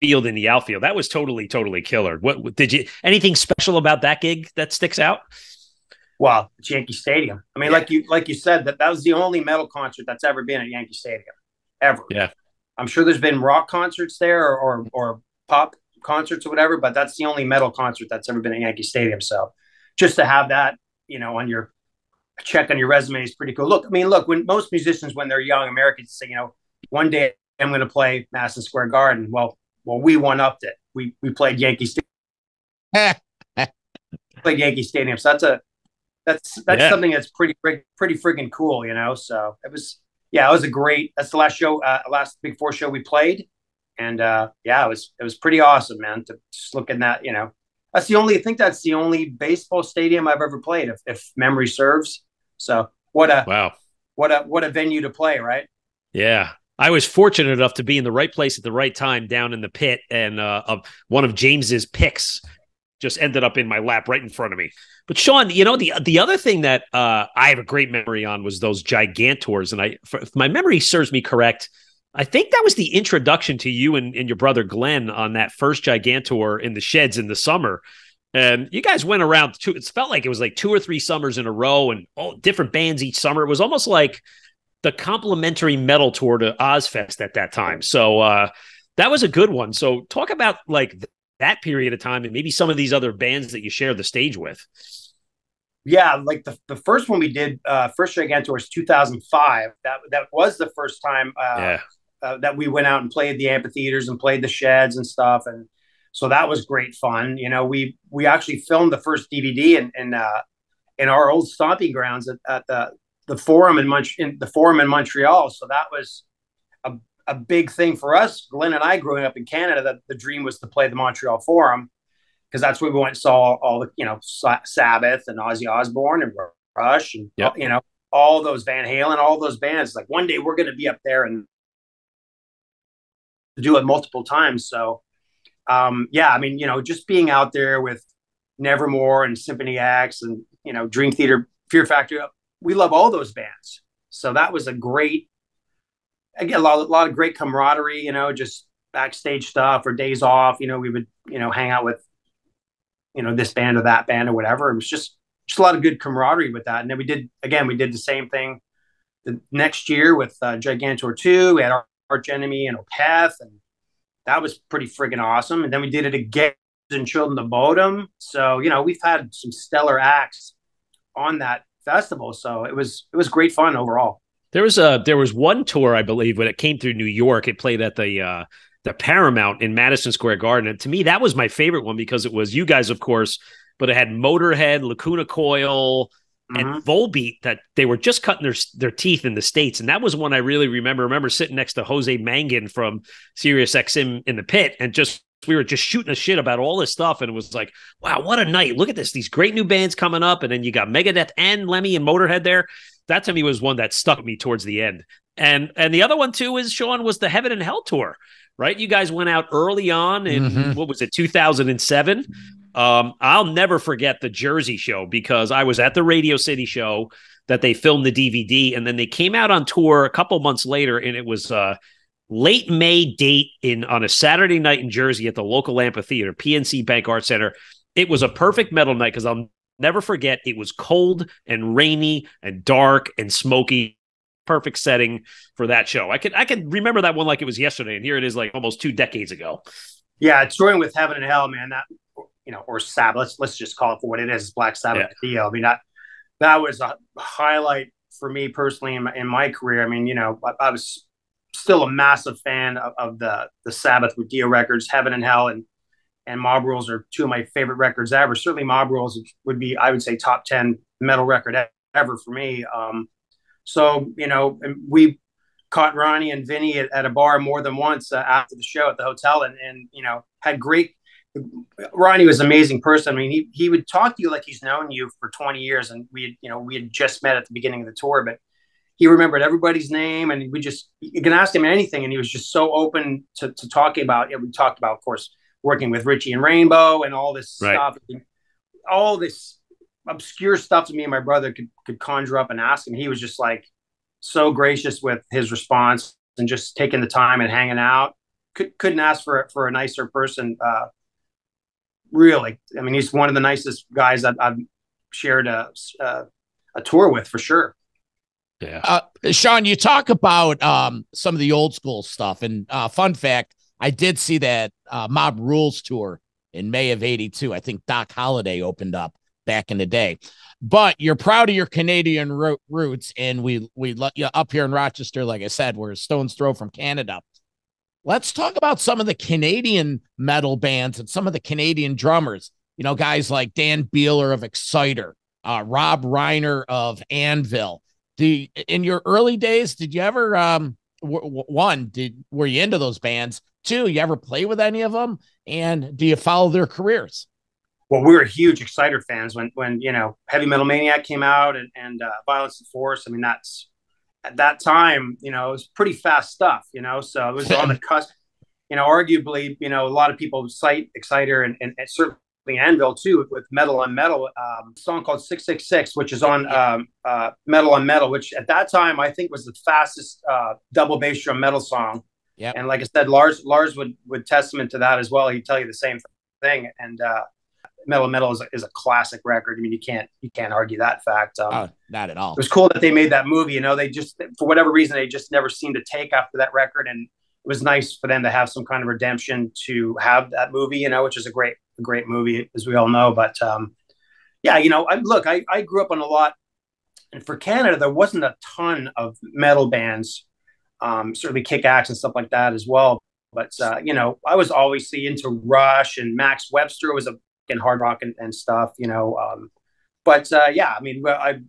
field in the outfield. That was totally, totally killer. What did you anything special about that gig that sticks out? Well, it's Yankee Stadium. I mean, yeah. like you like you said, that that was the only metal concert that's ever been at Yankee Stadium, ever. Yeah. I'm sure there's been rock concerts there or, or, or pop concerts or whatever, but that's the only metal concert that's ever been at Yankee Stadium. So just to have that, you know, on your check on your resume is pretty cool. Look, I mean, look, when most musicians, when they're young Americans, say, you know, one day I'm going to play Madison Square Garden. Well, well, we one upped it. We we played Yankee Stadium. *laughs* played Yankee Stadium. So that's a that's that's yeah. something that's pretty pretty freaking cool, you know. So it was yeah, it was a great. That's the last show, uh, last Big Four show we played, and uh, yeah, it was it was pretty awesome, man. To just look in that, you know, that's the only. I think that's the only baseball stadium I've ever played, if if memory serves. So what a wow, what a what a venue to play, right? Yeah, I was fortunate enough to be in the right place at the right time down in the pit, and uh, of one of James's picks just ended up in my lap right in front of me. But Shawn, you know the the other thing that uh, I have a great memory on was those Gigantours, and I, if my memory serves me correct, I think that was the introduction to you and, and your brother Glenn on that first Gigantour in the sheds in the summer. And you guys went around two. It felt like it was like two or three summers in a row, and all different bands each summer. It was almost like the complimentary metal tour to Ozzfest at that time. So uh, that was a good one. So talk about like that period of time and maybe some of these other bands that you share the stage with. Yeah, like the, the first one we did, uh, first Gigantour was 2005. That that was the first time uh, yeah. uh, that we went out and played the amphitheaters and played the sheds and stuff, and so that was great fun. You know, we we actually filmed the first DVD in in, uh, in our old stomping grounds at, at the the forum in, Mont- in the forum in Montreal. So that was a, a big thing for us. Glenn and I growing up in Canada, that the dream was to play the Montreal Forum because that's where we went and saw all the, you know, Sabbath and Ozzy Osbourne and Rush and, yep. you know, all those Van Halen, all those bands. Like one day we're going to be up there and do it multiple times. So, um, yeah, I mean, you know, just being out there with Nevermore and Symphony X and, you know, Dream Theater, Fear Factory, we love all those bands. So that was a great, again, a lot, a lot of great camaraderie, you know, just backstage stuff or days off. You know, we would, you know, hang out with, you know, this band or that band or whatever. It was just, just a lot of good camaraderie with that. And then we did, again, we did the same thing the next year with uh, Gigantour 2. We had our Arch Enemy and Opeth, and that was pretty friggin' awesome. And then we did it again in Children of Bodom. So, you know, we've had some stellar acts on that festival. So it was it was great fun overall. There was a there was one tour I believe when it came through New York. It played at the uh, the Paramount in Madison Square Garden, and to me that was my favorite one because it was you guys, of course, but it had Motorhead, Lacuna Coil, mm-hmm. and Volbeat that they were just cutting their their teeth in the states, and that was one I really remember. I remember sitting next to Jose Mangin from Sirius XM in the pit, and just we were just shooting a shit about all this stuff, and it was like, wow, what a night! Look at this, these great new bands coming up, and then you got Megadeth and Lemmy and Motorhead there. That to me was one that stuck me towards the end. And and the other one too is Shawn was the Heaven and Hell tour, right? You guys went out early on in Mhm. what was it, 2007? Um, I'll never forget the Jersey show because I was at the Radio City show that they filmed the DVD, and then they came out on tour a couple months later, and it was uh late May date in on a Saturday night in Jersey at the local amphitheater, PNC Bank Art Center. It was a perfect metal night because I'll never forget it was cold and rainy and dark and smoky. Perfect setting for that show. I could I could remember that one like it was yesterday, and here it is like almost two decades ago. Yeah, it's touring with Heaven and Hell, man. That you know, or Sabbath. Let's let's just call it for what it is. Black Sabbath deal. I mean that that was a highlight for me personally in my, in my career. I mean, you know, I, I was still a massive fan of, of the the Sabbath with Dio records, Heaven and Hell, and and Mob Rules are two of my favorite records ever. Certainly, Mob Rules would be, I would say, top ten metal record ever for me. Um, so you know, we caught Ronnie and Vinny at, at a bar more than once uh, after the show at the hotel, and and you know had great. Ronnie was an amazing person. I mean, he he would talk to you like he's known you for 20 years, and we had, you know we had just met at the beginning of the tour, but he remembered everybody's name, and we just you can ask him anything, and he was just so open to, to talking about. Know, we talked about, of course, working with Ritchie and Rainbow and all this Right. stuff, all this obscure stuff to me and my brother could could conjure up and ask him. He was just like so gracious with his response and just taking the time and hanging out. Could, couldn't ask for for a nicer person. Uh, really, I mean, he's one of the nicest guys I've, I've shared a, a a tour with for sure. Yeah. Uh, Shawn, you talk about um, some of the old school stuff, and uh, fun fact, I did see that uh, Mob Rules tour in May of '82. I think Doc Holliday opened up back in the day. But you're proud of your Canadian ro- roots, and we we let you up here in Rochester, like I said, we're a stone's throw from Canada. Let's talk about some of the Canadian metal bands and some of the Canadian drummers. You know, guys like Dan Beehler of Exciter, uh, Robb Reiner of Anvil. You, in your early days, did you ever um w- w- one did were you into those bands? Two, you ever play with any of them? And do you follow their careers? well, we were huge Exciter fans when when you know Heavy Metal Maniac came out and and uh, Violence and Force. I mean, that's at that time, you know, it was pretty fast stuff. You know, so it was on the *laughs* cusp. You know, arguably, you know, a lot of people cite Exciter and, and, and certainly Anvil too with Metal on Metal, um, song called Six Six Six, which is on um, uh, Metal on Metal, which at that time I think was the fastest uh, double bass drum metal song. Yep. And like I said, Lars Lars would would testament to that as well. He'd tell you the same thing. And uh, Metal Metal is a, is a classic record. I mean, you can't you can't argue that fact. Um, Oh, not at all. it was cool that they made that movie. You know, they just for whatever reason they just never seemed to take after that record, and it was nice for them to have some kind of redemption to have that movie. You know, which is a great a great movie as we all know. But um, yeah, you know, I, look, I I grew up on a lot, and for Canada there wasn't a ton of metal bands. Um, certainly Kick Axe and stuff like that as well. But uh, you know, I was always into Rush and Max Webster was a fucking hard rock and, and stuff. You know, um, but uh, yeah, I mean, I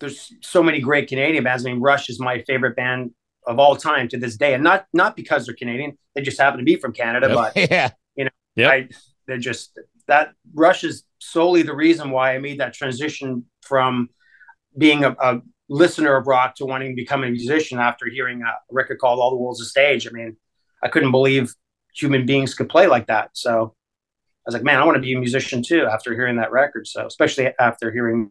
there's so many great Canadian bands. I mean, Rush is my favorite band of all time to this day, and not not because they're Canadian; they just happen to be from Canada. But *laughs* yeah, Yep. I, they're just that Rush is solely the reason why I made that transition from being a, a listener of rock to wanting to become a musician after hearing a record called "All the World's a Stage." I mean, I couldn't believe human beings could play like that. So I was like, man, I want to be a musician too after hearing that record. So especially after hearing,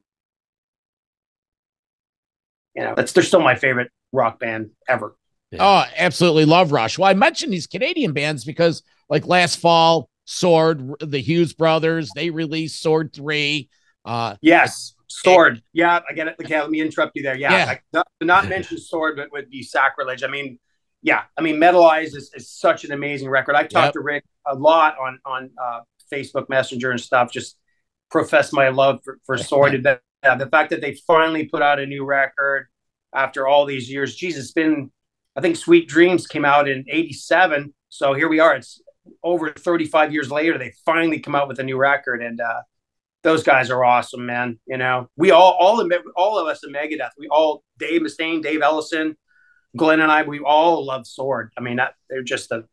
you know, that's they're still my favorite rock band ever. Oh, absolutely love Rush. Well, I mentioned these Canadian bands because, like last fall, Sword, the Hughes brothers, they released Sword Three. Uh, Yes, Sword. Yeah, I get it. Okay, let me interrupt you there. Yeah, Yeah. I, not, to not *laughs* mention Sword would, would be sacrilege. I mean, yeah, I mean, Metalize is, is such an amazing record. I talked Yep. to Rick a lot on on uh, Facebook Messenger and stuff. Just profess my love for, for Sword. And the, uh, the fact that they finally put out a new record after all these years. Jesus, it's been. I think Sweet Dreams came out in '87, so here we are. It's over 35 years later. They finally come out with a new record, and uh, those guys are awesome, man. You know, we all, all, all of us in Megadeth, we all, Dave Mustaine, Dave Ellefson, Glenn and I, we all love Sword. I mean, that they're just a,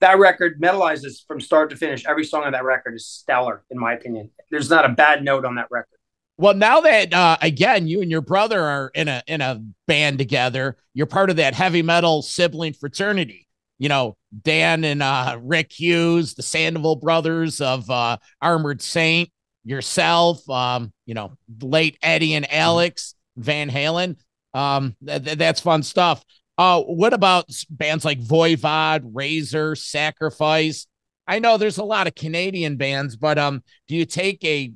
that record metalizes from start to finish. Every song on that record is stellar, in my opinion. There's not a bad note on that record. Well, now that uh, again, you and your brother are in a in a band together, you're part of that heavy metal sibling fraternity. You know, Dan and uh, Rick Hughes, the Sandoval brothers of uh, Armored Saint, yourself, um, you know, late Eddie and Alex Van Halen. Um, th- th- that's fun stuff. Uh, what about bands like Voivod, Razor, Sacrifice? I know there's a lot of Canadian bands, but um, do you take a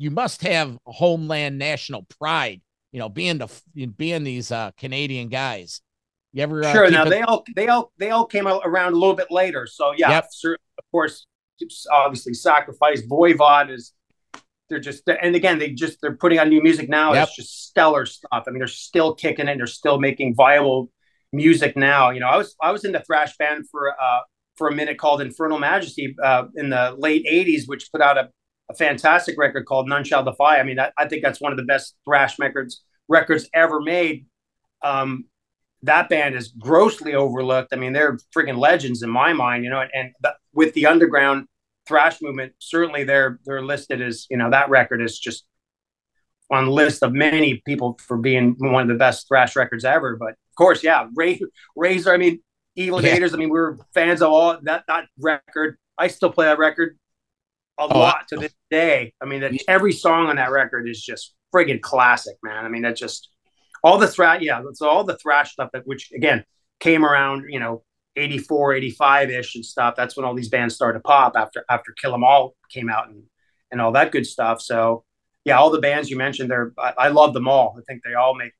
you must have homeland national pride, you know, being the being these uh, Canadian guys. You ever uh, sure? Now it- they all they all they all came out around a little bit later, so yeah, yep. sure, of course, obviously, Sacrifice, Voivod is they're just and again they just they're putting on new music now. Yep. It's just stellar stuff. I mean, they're still kicking in. They're still making viable music now. You know, I was I was in the thrash band for uh for a minute called Infernal Majesty uh, in the late '80s, which put out a a fantastic record called None Shall Defy. I mean, I, I think that's one of the best thrash records records ever made. Um, that band is grossly overlooked. I mean, they're freaking legends in my mind, you know. And, and the, with the underground thrash movement, certainly they're they're listed as you know that record is just on the list of many people for being one of the best thrash records ever. But of course, yeah, Ray, Razor. I mean, Evil yeah. Gators. I mean, we were fans of all that that record. I still play that record a oh, lot to this day. I mean, that every song on that record is just friggin' classic, man. I mean, that just all the thrash, yeah, so all the thrash stuff that, which again came around, you know, 84, 85 ish and stuff. That's when all these bands started to pop after after Kill 'Em All came out and and all that good stuff. So yeah, all the bands you mentioned, they're I, I love them all. I think they all make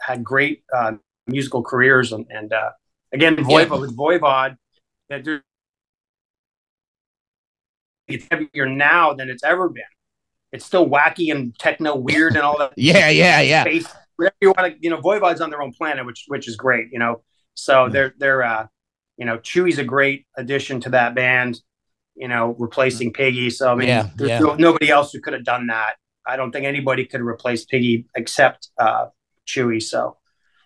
had great uh, musical careers and and uh, again, Voivod yeah. with Voivod, that it's heavier now than it's ever been. It's still wacky and techno weird and all that. *laughs* yeah, yeah, yeah. Space, whatever you want to, you know, Voivod's on their own planet, which which is great, you know. So they're they're uh, you know, Chewy's a great addition to that band. You know, replacing Piggy. So I mean, yeah, there's yeah. No, nobody else who could have done that. I don't think anybody could replace Piggy except uh, Chewy. So,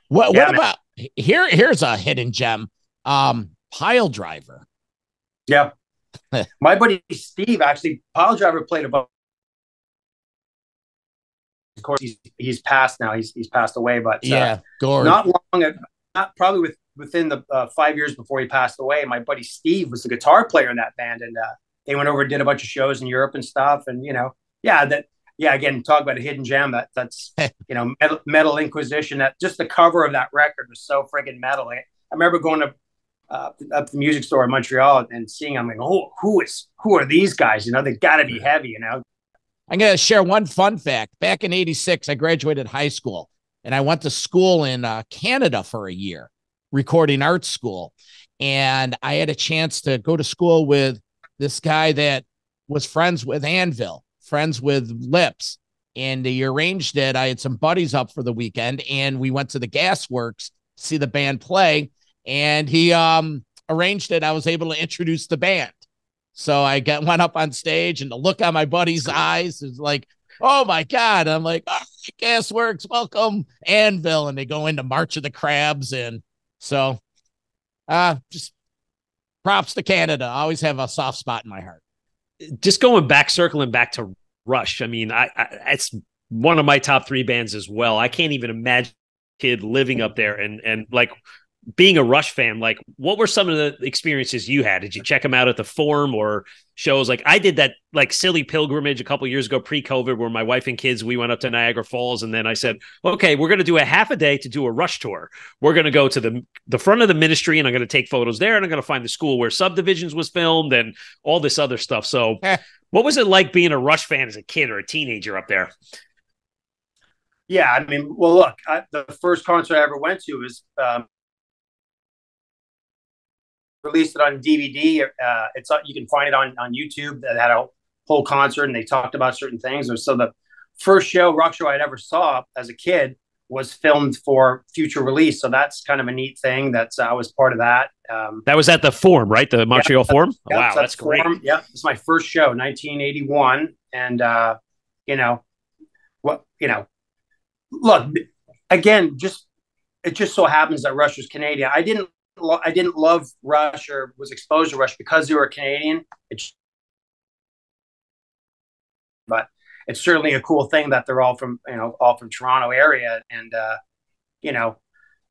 what yeah, what about here? Here's a hidden gem. Um, Piledriver. Yeah. *laughs* My buddy Steve actually, Piledriver played a bunch. Of course, he's he's passed now. He's he's passed away, but uh, yeah, uh, not long, not probably with within the uh, five years before he passed away. My buddy Steve was the guitar player in that band, and uh, they went over and did a bunch of shows in Europe and stuff. And you know, yeah, that yeah, again, talk about a hidden gem. That that's *laughs* you know, metal, metal, Inquisition. That just the cover of that record was so friggin' metal. I, I remember going to uh, up the music store in Montreal and seeing, I'm like, oh, who is, who are these guys? You know, they got to be heavy, you know? I'm going to share one fun fact. Back in 86, I graduated high school and I went to school in uh, Canada for a year, recording art school. And I had a chance to go to school with this guy that was friends with Anvil, friends with Lips. And he arranged it. I had some buddies up for the weekend and we went to the Gasworks to see the band play and he um arranged it. I was able to introduce the band. So I got went up on stage, and the look on my buddy's eyes is like, "Oh my god!" I'm like, oh, "Gasworks, welcome Anvil," and they go into March of the Crabs, and so, uh, just props to Canada. I always have a soft spot in my heart. Just going back, circling back to Rush. I mean, I, I it's one of my top three bands as well. I can't even imagine kid living up there and and like being a Rush fan, like what were some of the experiences you had? Did you check them out at the forum or shows? Like I did that like silly pilgrimage a couple years ago, pre-COVID, where my wife and kids we went up to Niagara Falls, and then I said, okay, we're going to do a half a day to do a Rush tour. We're going to go to the the front of the ministry, and I'm going to take photos there, and I'm going to find the school where Subdivisions was filmed, and all this other stuff. So, *laughs* what was it like being a Rush fan as a kid or a teenager up there? Yeah, I mean, well, look, I, the first concert I ever went to was um, released it on DVD. Uh, it's uh, you can find it on on YouTube. That had a whole concert and they talked about certain things. So the first show rock show I'd ever saw as a kid was filmed for future release. So that's kind of a neat thing. That's I was part of that. Um, that was at the Forum, right? The Montreal yeah, Forum. Yeah, wow, that's, that's great. Forum. Yeah, it's my first show, 1981, and uh, you know what? You know, look again. Just it just so happens that Rush was Canadian. I didn't I didn't love Rush or was exposed to Rush because they were Canadian. It's, but it's certainly a cool thing that they're all from you know all from Toronto area, and uh, you know,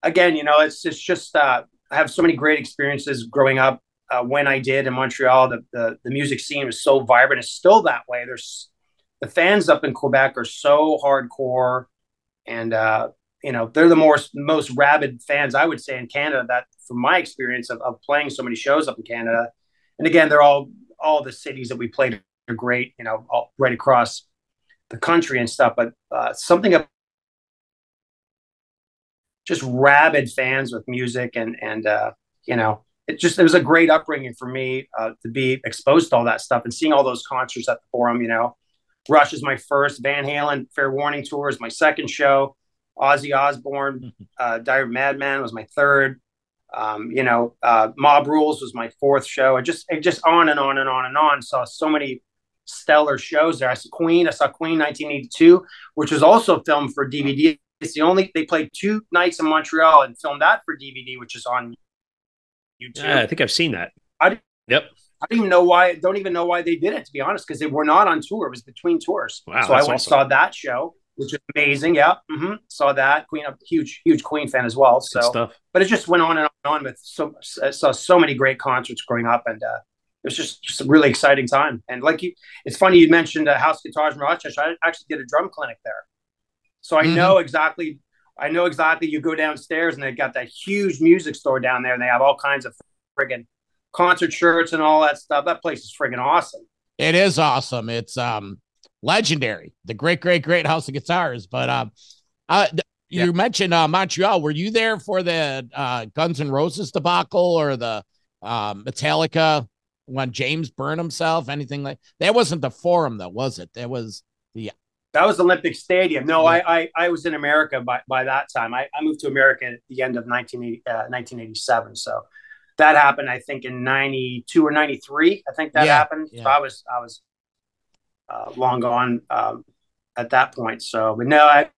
again, you know, it's it's just uh, I have so many great experiences growing up. Uh, when I did in Montreal, the, the the music scene was so vibrant. It's still that way. There's the fans up in Quebec are so hardcore, and uh, you know they're the more most rabid fans I would say in Canada. That from my experience of, of playing so many shows up in Canada, and again, they're all all the cities that we played are great. You know, all, right across the country and stuff. But uh, something of just rabid fans with music and and uh, you know it just it was a great upbringing for me uh, to be exposed to all that stuff and seeing all those concerts at the Forum. You know, Rush is my first, Van Halen Fair Warning tour is my second show, Ozzy Osbourne, *laughs* uh, Diary of Madman was my third. Um, you know, uh, Mob Rules was my fourth show. I just it just on and on and on and on. Saw so many stellar shows there. I saw Queen. I saw Queen 1982, which was also filmed for DVD. It's the only they played two nights in Montreal and filmed that for DVD, which is on YouTube. Yeah, I think I've seen that. I yep. I don't even know why. Don't even know why they did it. To be honest, because they were not on tour. It was between tours. Wow, so I went awesome. saw that show, which is amazing. Yeah, hmm saw that. Queen, a huge, huge Queen fan as well. So, stuff. but it just went on and on with so I saw so many great concerts growing up, and uh, it was just just a really exciting time. And like you, it's funny you mentioned uh, House Guitars in Rochester. I actually did a drum clinic there, so I Mhm. know exactly. I know exactly. You go downstairs and they got that huge music store down there, and they have all kinds of friggin' concert shirts and all that stuff. That place is friggin' awesome. It is awesome. It's um legendary. The great, great, great House of Guitars. But um, uh, you Yeah. mentioned uh, Montreal. Were you there for the uh, Guns N' Roses debacle or the um, Metallica when James burned himself? Anything like that? Wasn't the Forum though, was it? That was the That was Olympic Stadium. No. I, I I was in America by, by that time. I, I moved to America at the end of 1980, uh, 1987. So that happened, I think, in 92 or 93. I think that Yeah, happened. yeah. So I was I was uh, long gone um, at that point. So, but no, I.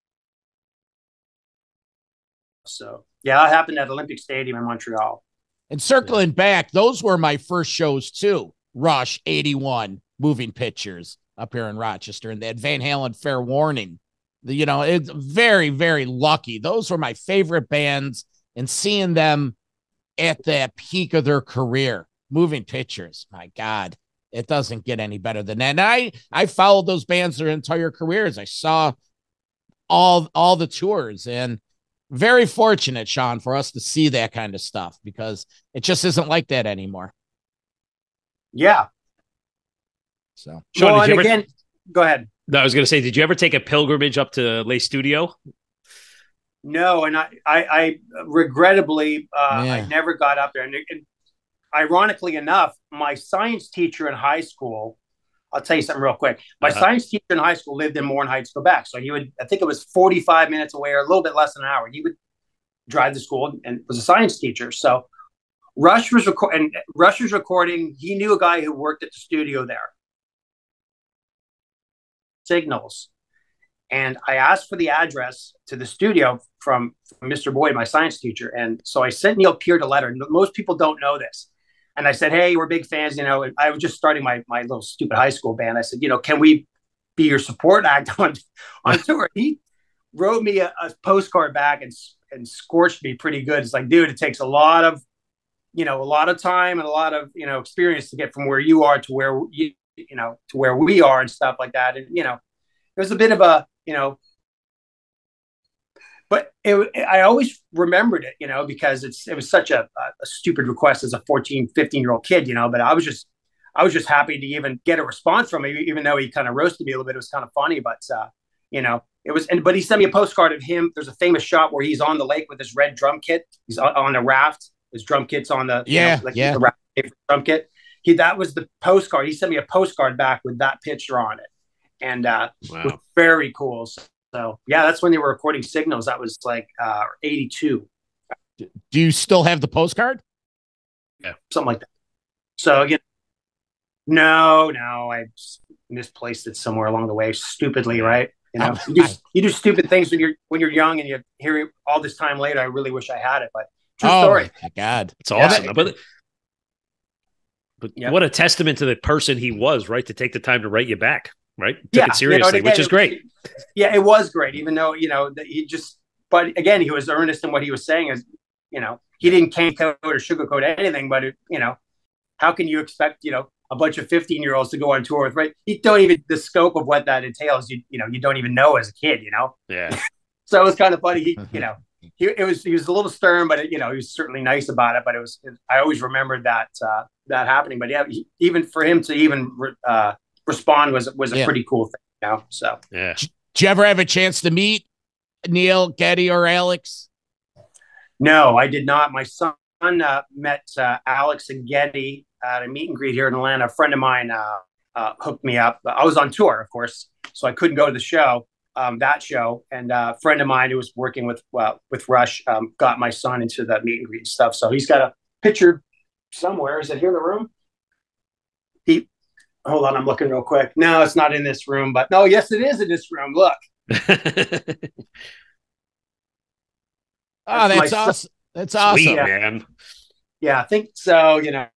So yeah, that happened at Olympic Stadium in Montreal. and circling back. Those were my first shows too. Rush eighty one, Moving Pictures up here in Rochester, and had Van Halen Fair Warning. You know, it's very, very lucky. Those were my favorite bands, and seeing them at the peak of their career, moving pictures. My God, it doesn't get any better than that. And I I followed those bands their entire careers. I saw all all the tours and very fortunate, Shawn, for us to see that kind of stuff because it just isn't like that anymore. Yeah. So Shawn, well, and ever- again, go ahead. No, I was going to say, did you ever take a pilgrimage up to Le Studio? No, and I, I, I regrettably, uh, Yeah. I never got up there. And, and ironically enough, my science teacher in high school, I'll tell you something real quick. My Uh-huh. science teacher in high school lived in Morin Heights, Quebec. So he would, I think it was 45 minutes away or a little bit less than an hour. He would drive to school and was a science teacher. So Rush was recording, Rush was recording. He knew a guy who worked at the studio there. Signals. And I asked for the address to the studio from, from Mr. Boyd, my science teacher. And so I sent Neil Peart a letter. Most people don't know this. And I said, Hey, we're big fans. You know, I was just starting my, my little stupid high school band. I said, You know, can we be your support act *laughs* on, on *laughs* tour? He wrote me a, a postcard back and, and scorched me pretty good. It's like, dude, it takes a lot of, you know, a lot of time and a lot of, you know, experience to get from where you are to where you, you know, to where we are and stuff like that. And, you know, it was a bit of a, you know, but it, I always remembered it, you know, because it's it was such a, a stupid request as a 14, 15 year old kid, you know, but I was just I was just happy to even get a response from him, even though he kind of roasted me a little bit. It was kind of funny, but uh, you know, it was and but he sent me a postcard of him. There's a famous shot where he's on the lake with his red drum kit. He's on, on the raft. His drum kit's on the you Yeah, know, like yeah. the raft drum kit. He that was the postcard. He sent me a postcard back with that picture on it. And uh Wow. was very cool. So, so, yeah, that's when they were recording signals. That was like uh 82, do you still have the postcard? Yeah, something like that. So again, no, no, I misplaced it somewhere along the way, stupidly, right? You know, you do, you do stupid things when you're when you're young and you hear it all this time later. I really wish I had it, but true oh story. my God. It's awesome. Yeah. But but Yeah. what a testament to the person he was, right? To take the time to write you back. Right? Took yeah, it seriously, you know, which is great. Yeah, it was great, even though you know he just. But again, he was earnest in what he was saying. Is you know he didn't cane code or sugarcoat anything, but it, you know how can you expect you know a bunch of 15 year olds to go on tour with right you don't even the scope of what that entails you you know you don't even know as a kid you know Yeah. *laughs* so it was kind of funny he *laughs* you know he it was he was a little stern but it, you know he was certainly nice about it but it was it, i always remembered that uh that happening but yeah he, even for him to even uh respond was was a Yeah. pretty cool thing you know so Yeah. Did you ever have a chance to meet Neil, Geddy, or Alex? No, I did not. My son uh, met uh, Alex and Geddy at a meet and greet here in Atlanta. A friend of mine uh, uh, hooked me up. I was on tour, of course, so I couldn't go to the show, um, that show. And uh, a friend of mine who was working with uh, with Rush um, got my son into that meet and greet stuff. So he's got a picture somewhere. Is it here in the room? Hold on, I'm looking real quick. No, it's not in this room, but no, yes, it is in this room. Look. Oh, *laughs* That's that's son. awesome. That's awesome. Sweet, Yeah. man. Yeah, I think so. You know,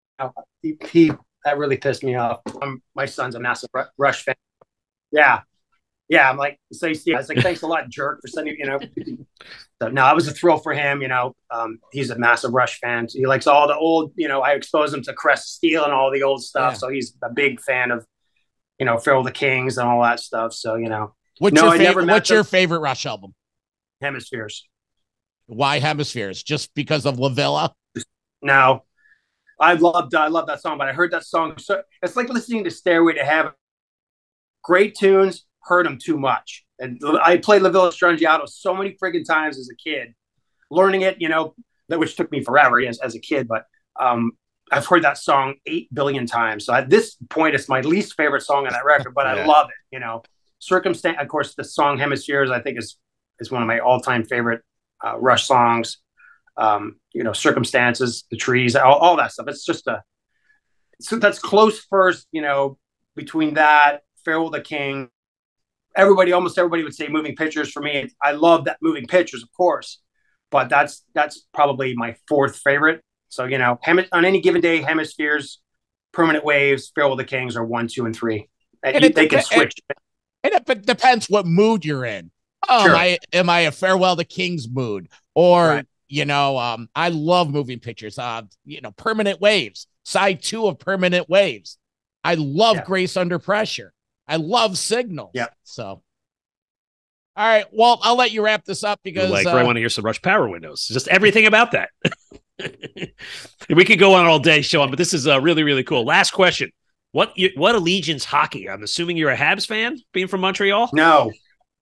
he, he that really pissed me off. Um, my son's a massive Rush fan. Yeah, yeah. I'm like, so you see, I was like, thanks a lot, jerk, for sending. You know, so no, it was a thrill for him. You know, um, he's a massive Rush fan. He likes all the old. You know, I exposed him to Crest Steel and all the old stuff, Yeah. so he's a big fan of, you know, Farewell the Kings and all that stuff. So you know, What's No, your I favorite? What's your favorite Rush album? hemispheres. Why Hemispheres? Just because of La Villa? No, I loved I love that song, but I heard that song. So it's like listening to Stairway to Heaven. Great tunes, heard them too much. And I played La Villa Strangiato so many friggin' times as a kid, learning it, you know, that which took me forever as, as a kid. But um, I've heard that song eight billion times. So at this point, it's my least favorite song on that record, but I *laughs* love it. You know, circumstance. Of course, the song Hemispheres I think is is one of my all time favorite uh, Rush songs um, you know, circumstances, the trees, all, all that stuff. It's just a, so that's close first, you know, between that, Farewell the King. Everybody, almost everybody would say moving pictures for me. I love that moving pictures, of course, but that's that's probably my fourth favorite. So you know, on any given day, hemispheres, permanent waves, Farewell the Kings are one, two, and three. And And you- it they can switch. And it depends what mood you're in. Oh, Sure. am I am I a farewell to King's mood? Or Right. you know, um, I love moving pictures. Uh, you know, permanent waves, side two of permanent waves. I love Yeah. Grace Under Pressure. I love Signal. Yeah. So all right. Well, I'll let you wrap this up because like, uh, I want to hear some Rush Power Windows. Just everything about that. *laughs* we could go on all day, Shawn, but this is uh, really, really cool. Last question: What you, what allegiance hockey? I'm assuming you're a Habs fan, being from Montreal. No,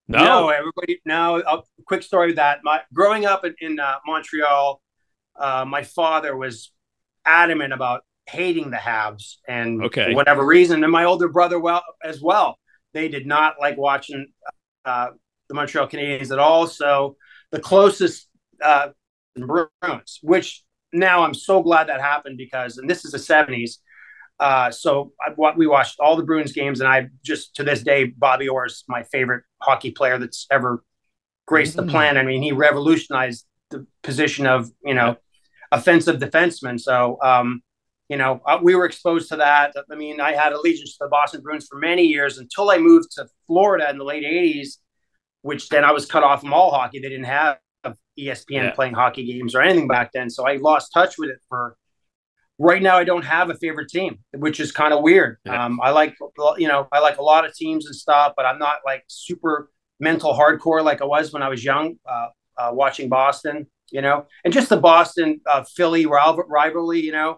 No, No, everybody. No, a quick story of that. My growing up in, in uh, Montreal, uh, my father was adamant about hating the Habs, and Okay. for whatever reason, and my older brother well as well. They did not like watching uh, the Montreal Canadiens at all. So the closest uh, Bruins, which now I'm so glad that happened because, and this is the '70s. Uh, so I, what we watched all the Bruins games, and I just to this day, Bobby Orr is my favorite hockey player that's ever graced Mm. the planet. I mean, he revolutionized the position of you know offensive defenseman. So um, you know uh, we were exposed to that. I mean, I had allegiance to the Boston Bruins for many years until I moved to Florida in the late '80s, which then I was cut off from all hockey. They didn't have ESPN Yeah. playing hockey games or anything back then, so I lost touch with it for right now I don't have a favorite team, which is kind of weird. Yeah. Um, I like you know I like a lot of teams and stuff, but I'm not like super mental hardcore like I was when I was young, uh, uh, watching Boston. You know, and just the Boston uh, Philly rival- rivalry. You know,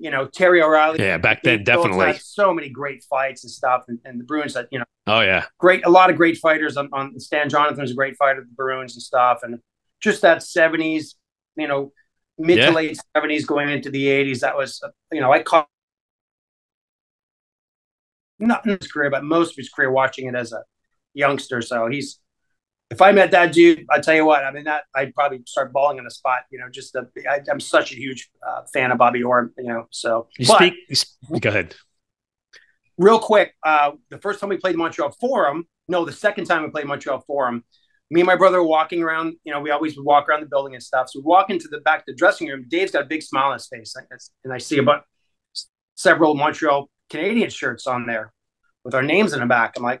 you know Terry O'Reilly. Yeah, back then, definitely. had so many great fights and stuff, and, and the Bruins that you know Oh yeah, great a lot of great fighters on, on Stan Jonathan's a great fighter, the Bruins and stuff, and just that seventies, you know, mid Yeah. to late seventies going into the eighties. That was, you know, I caught not in his career, but most of his career watching it as a youngster. So he's, if I met that dude, I tell you what, I mean, that I'd probably start bawling in the spot. You know, just the, I, I'm such a huge uh, fan of Bobby Orr. You know, so you but- speak. You sp- go ahead. real quick, uh, the first time we played Montreal Forum, no, the second time we played Montreal Forum, me and my brother were walking around. You know, we always would walk around the building and stuff. So we walk into the back of the dressing room. Dave's got a big smile on his face, and I see about several Montreal Canadian shirts on there. with our names in the back. I'm like,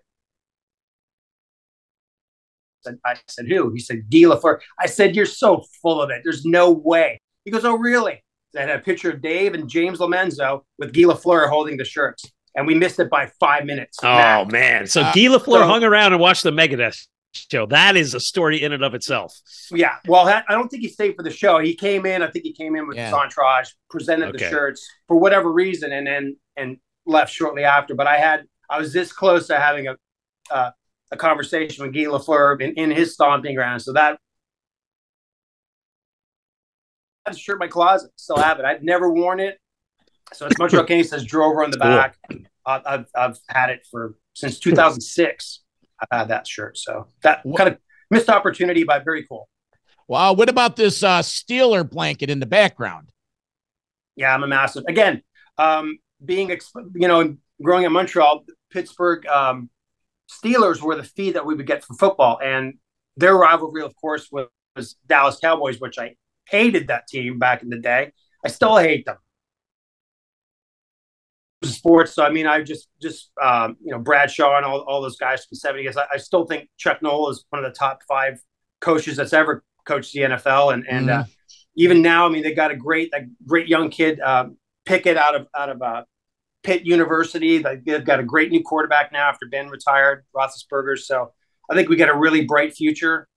I said, who? He said, Guy Lafleur. I said, you're so full of it. There's no way. He goes, oh, really? I had a picture of Dave and James Lomenzo with Guy Lafleur holding the shirts. And we missed it by five minutes. Oh, max. man. So uh, Guy Lafleur so, hung around and watched the Megadeth show. That is a story in and of itself. Yeah. Well, I don't think he stayed for the show. He came in. I think he came in with yeah. his entourage, presented okay. the shirts for whatever reason, and then and left shortly after. But I had I was this close to having a uh, a conversation with Guy Lafleur in, in his stomping ground. So that I have a shirt in my closet. Still have it. I've never worn it. So it's Montreal Canadiens says Drover on the back. Uh, I've I've had it for since 2006. I've had that shirt. So that what? kind of missed opportunity, but very cool. Wow. What about this uh, Steeler blanket in the background? Yeah, I'm a massive. Again, um, being exp- you know growing in Montreal, Pittsburgh um, Steelers were the fee that we would get for football, and their rivalry, of course, was, was Dallas Cowboys, which I hated that team back in the day. I still hate them sports. So I mean, I just just um, you know Bradshaw and all, all those guys from the 70s. I, I, still think Chuck Noll is one of the top five coaches that's ever coached the NFL. And and mm-hmm. uh, even now, I mean, they got a great a great young kid um, Pickett out of out of uh, Pitt University. They've got a great new quarterback now after Ben retired, Roethlisberger. So I think we got a really bright future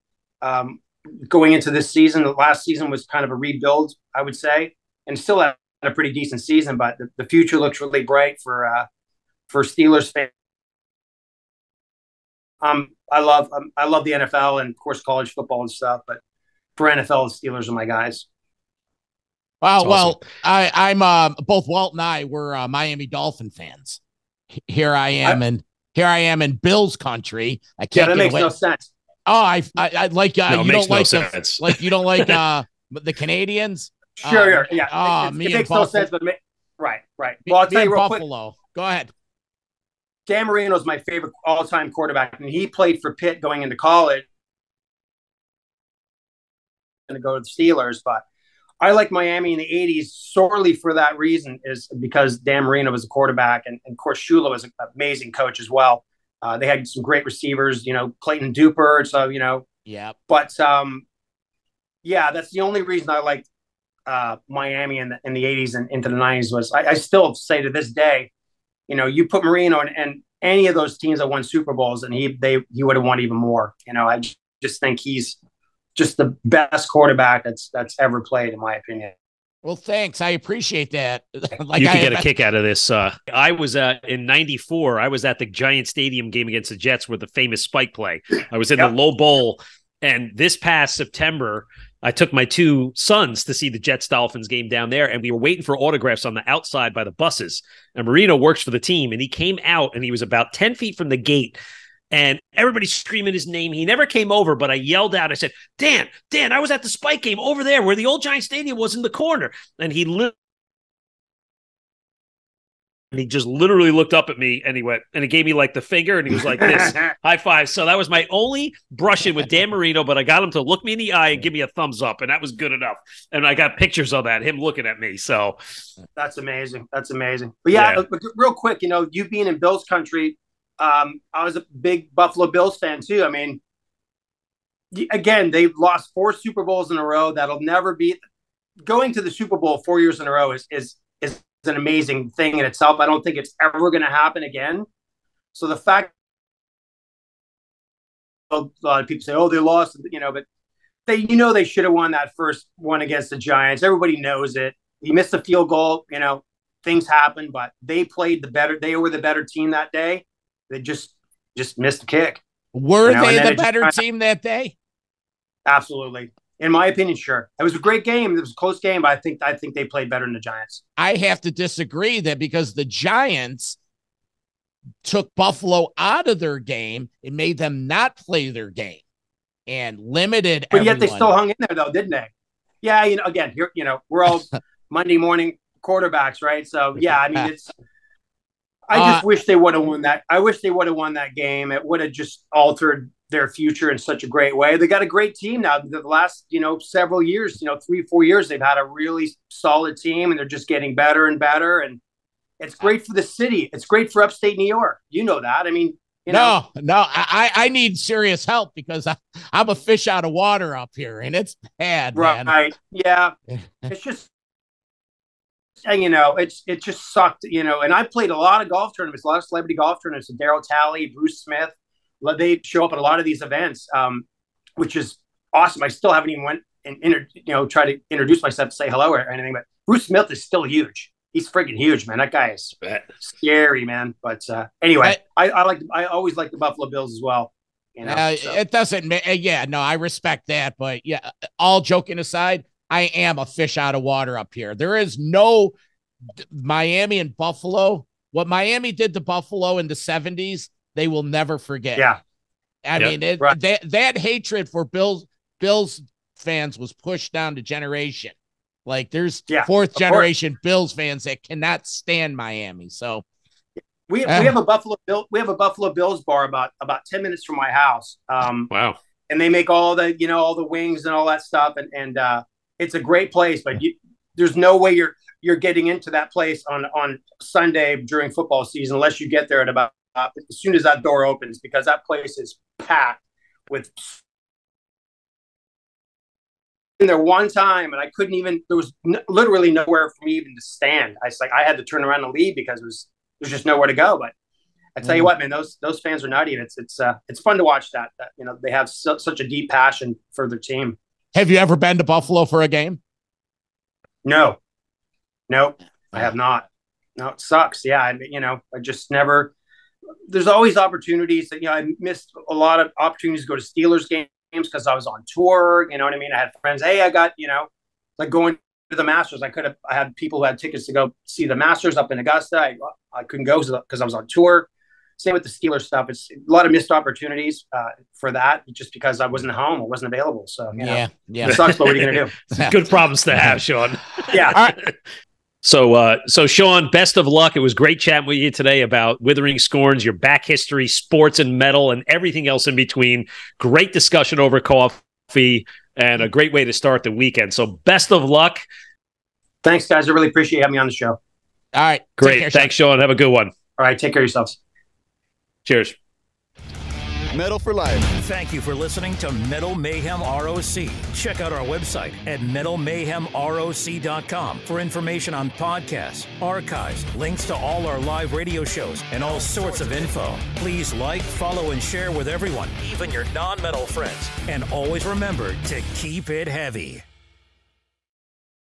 um, going into this season. The last season was kind of a rebuild, I would say, and still have a pretty decent season, but the, the future looks really bright for uh, for Steelers fans. Um, I love um, I love the NFL and of course college football and stuff, but for NFL, the Steelers are my guys. Wow. Awesome. Well, I, I'm uh, both Walt and I were uh, Miami Dolphin fans. Here I am, I, and here I am in Bills country. I can't. Yeah, that makes away. no sense. Oh, I, I, I like. Uh, no, you don't no like sense. the like. You don't like *laughs* uh the Canadians. Sure, um, yeah. Oh, it, it makes Buffalo. no sense, but right, right. Well, I'll tell you real Buffalo. quick. Go ahead. Dan Marino is my favorite all-time quarterback, and he played for Pitt going into college. Going to go to the Steelers, but I like Miami in the '80s sorely for that reason, is because Dan Marino was a quarterback, and, and of course Shula was an amazing coach as well. Uh, they had some great receivers, you know, Clayton Duper. So you know, yeah. But um, yeah, that's the only reason I like uh, Miami in the, in the 80s and into the 90s was I, I, still say to this day, you know, you put Marino in, and any of those teams that won Super Bowls and he they he would have won even more. You know, I just think he's just the best quarterback that's that's ever played in my opinion. Well, thanks. I appreciate that. *laughs* like you can get a kick out of this. Uh, I was uh, in '94. I was at the Giant Stadium game against the Jets, with the famous spike play. I was in yep. the low bowl, and this past September, I took my two sons to see the Jets Dolphins game down there, and we were waiting for autographs on the outside by the buses. And Marino works for the team, and he came out and he was about 10 feet from the gate. And everybody's screaming his name. He never came over, but I yelled out. I said, Dan, Dan, I was at the Spike game over there where the old Giant Stadium was in the corner. And he literally and he just literally looked up at me and he went and he gave me like the finger and he was like this *laughs* high five. So that was my only brushing with Dan Marino, but I got him to look me in the eye and give me a thumbs up, and that was good enough. And I got pictures of that, him looking at me. So that's amazing. That's amazing. But yeah, yeah. Uh, real quick, you know, you being in Bills country, um, I was a big Buffalo Bills fan too. I mean, again, they've lost four Super Bowls in a row. That'll never be going to the Super Bowl four years in a row is is is an amazing thing in itself. I don't think it's ever going to happen again. So the fact a lot of people say, "Oh, they lost," you know, but they, you know, they should have won that first one against the Giants. Everybody knows it. He missed the field goal. You know, things happen, but they played the better. They were the better team that day. They just just missed the kick. Were you know, they the better team that day? Absolutely in my opinion, sure. It was a great game. It was a close game, but I think I think they played better than the Giants. I have to disagree that because the Giants took Buffalo out of their game, it made them not play their game and limited. But everyone. yet they still hung in there, though, didn't they? Yeah, you know, again, you're, you know, we're all *laughs* Monday morning quarterbacks, right? So yeah, I mean, it's. I just uh, wish they would have won that. I wish they would have won that game. It would have just altered their future in such a great way. They got a great team now. The last, you know, several years, you know, three, four years, they've had a really solid team and they're just getting better and better. And It's great for the city. It's great for upstate New York. You know that. I mean, you know. no, no, I, I need serious help because I, I'm a fish out of water up here and it's bad. Right. Man. Yeah. *laughs* it's just, you know, it's it just sucked, you know. And I played a lot of golf tournaments, a lot of celebrity golf tournaments. Daryl Darryl Talley, Bruce Smith, they show up at a lot of these events, um, which is awesome. I still haven't even went and inter, you know try to introduce myself to say hello or anything, but Bruce Smith is still huge he's freaking huge, man. That guy is scary, man. But uh, anyway, I, I, like I always like the Buffalo Bills as well. You know, uh, so. It doesn't. Uh, yeah, no, I respect that. But yeah, all joking aside, I am a fish out of water up here. There is no Miami and Buffalo. What Miami did to Buffalo in the seventies, they will never forget. Yeah. I yep, mean, it, right. that that hatred for Bills Bills fans was pushed down to generation. Like there's yeah, fourth generation Bills fans that cannot stand Miami. So we, uh, we have a Buffalo Bill we have a Buffalo Bills bar about about 10 minutes from my house. Um wow. And they make all the, you know, all the wings and all that stuff and and uh it's a great place, but you, there's no way you're you're getting into that place on on Sunday during football season unless you get there at about uh, as soon as that door opens because that place is packed with in there one time and I couldn't even, there was n- literally nowhere for me even to stand. I was like, I had to turn around and leave because it was, there's just nowhere to go. But I tell mm. you what, man, those, those fans are nutty and it's, it's, uh, it's fun to watch that, that you know, they have su- such a deep passion for their team. Have you ever been to Buffalo for a game? No, no, I have not. No, it sucks. Yeah. I, you know, I just never, there's always opportunities that, you know, I missed a lot of opportunities to go to Steelers games games because I was on tour. You know what I mean? I had friends. Hey, I got you know, like going to the Masters. I could have. I had people who had tickets to go see the Masters up in Augusta. I, I couldn't go because I was on tour. Same with the Steelers stuff. It's a lot of missed opportunities uh, for that, just because I wasn't home, I wasn't available. So you know, yeah, yeah, it sucks. But what are you gonna do? *laughs* Good problems to have, Shawn. yeah. So, uh, so Shawn, best of luck. It was great chatting with you today about Withering Scorns, your back history, sports and metal, and everything else in between. Great discussion over coffee and a great way to start the weekend. So, best of luck. Thanks, guys. I really appreciate having me on the show. All right. Great. Care, Thanks, Shawn. Have a good one. All right. Take care of yourselves. Cheers. Metal for Life. Thank you for listening to Metal Mayhem ROC. Check out our website at metalmayhemroc.com for information on podcasts, archives, links to all our live radio shows, and all sorts of info. Please like, follow, and share with everyone, even your non metal friends. And always remember to keep it heavy.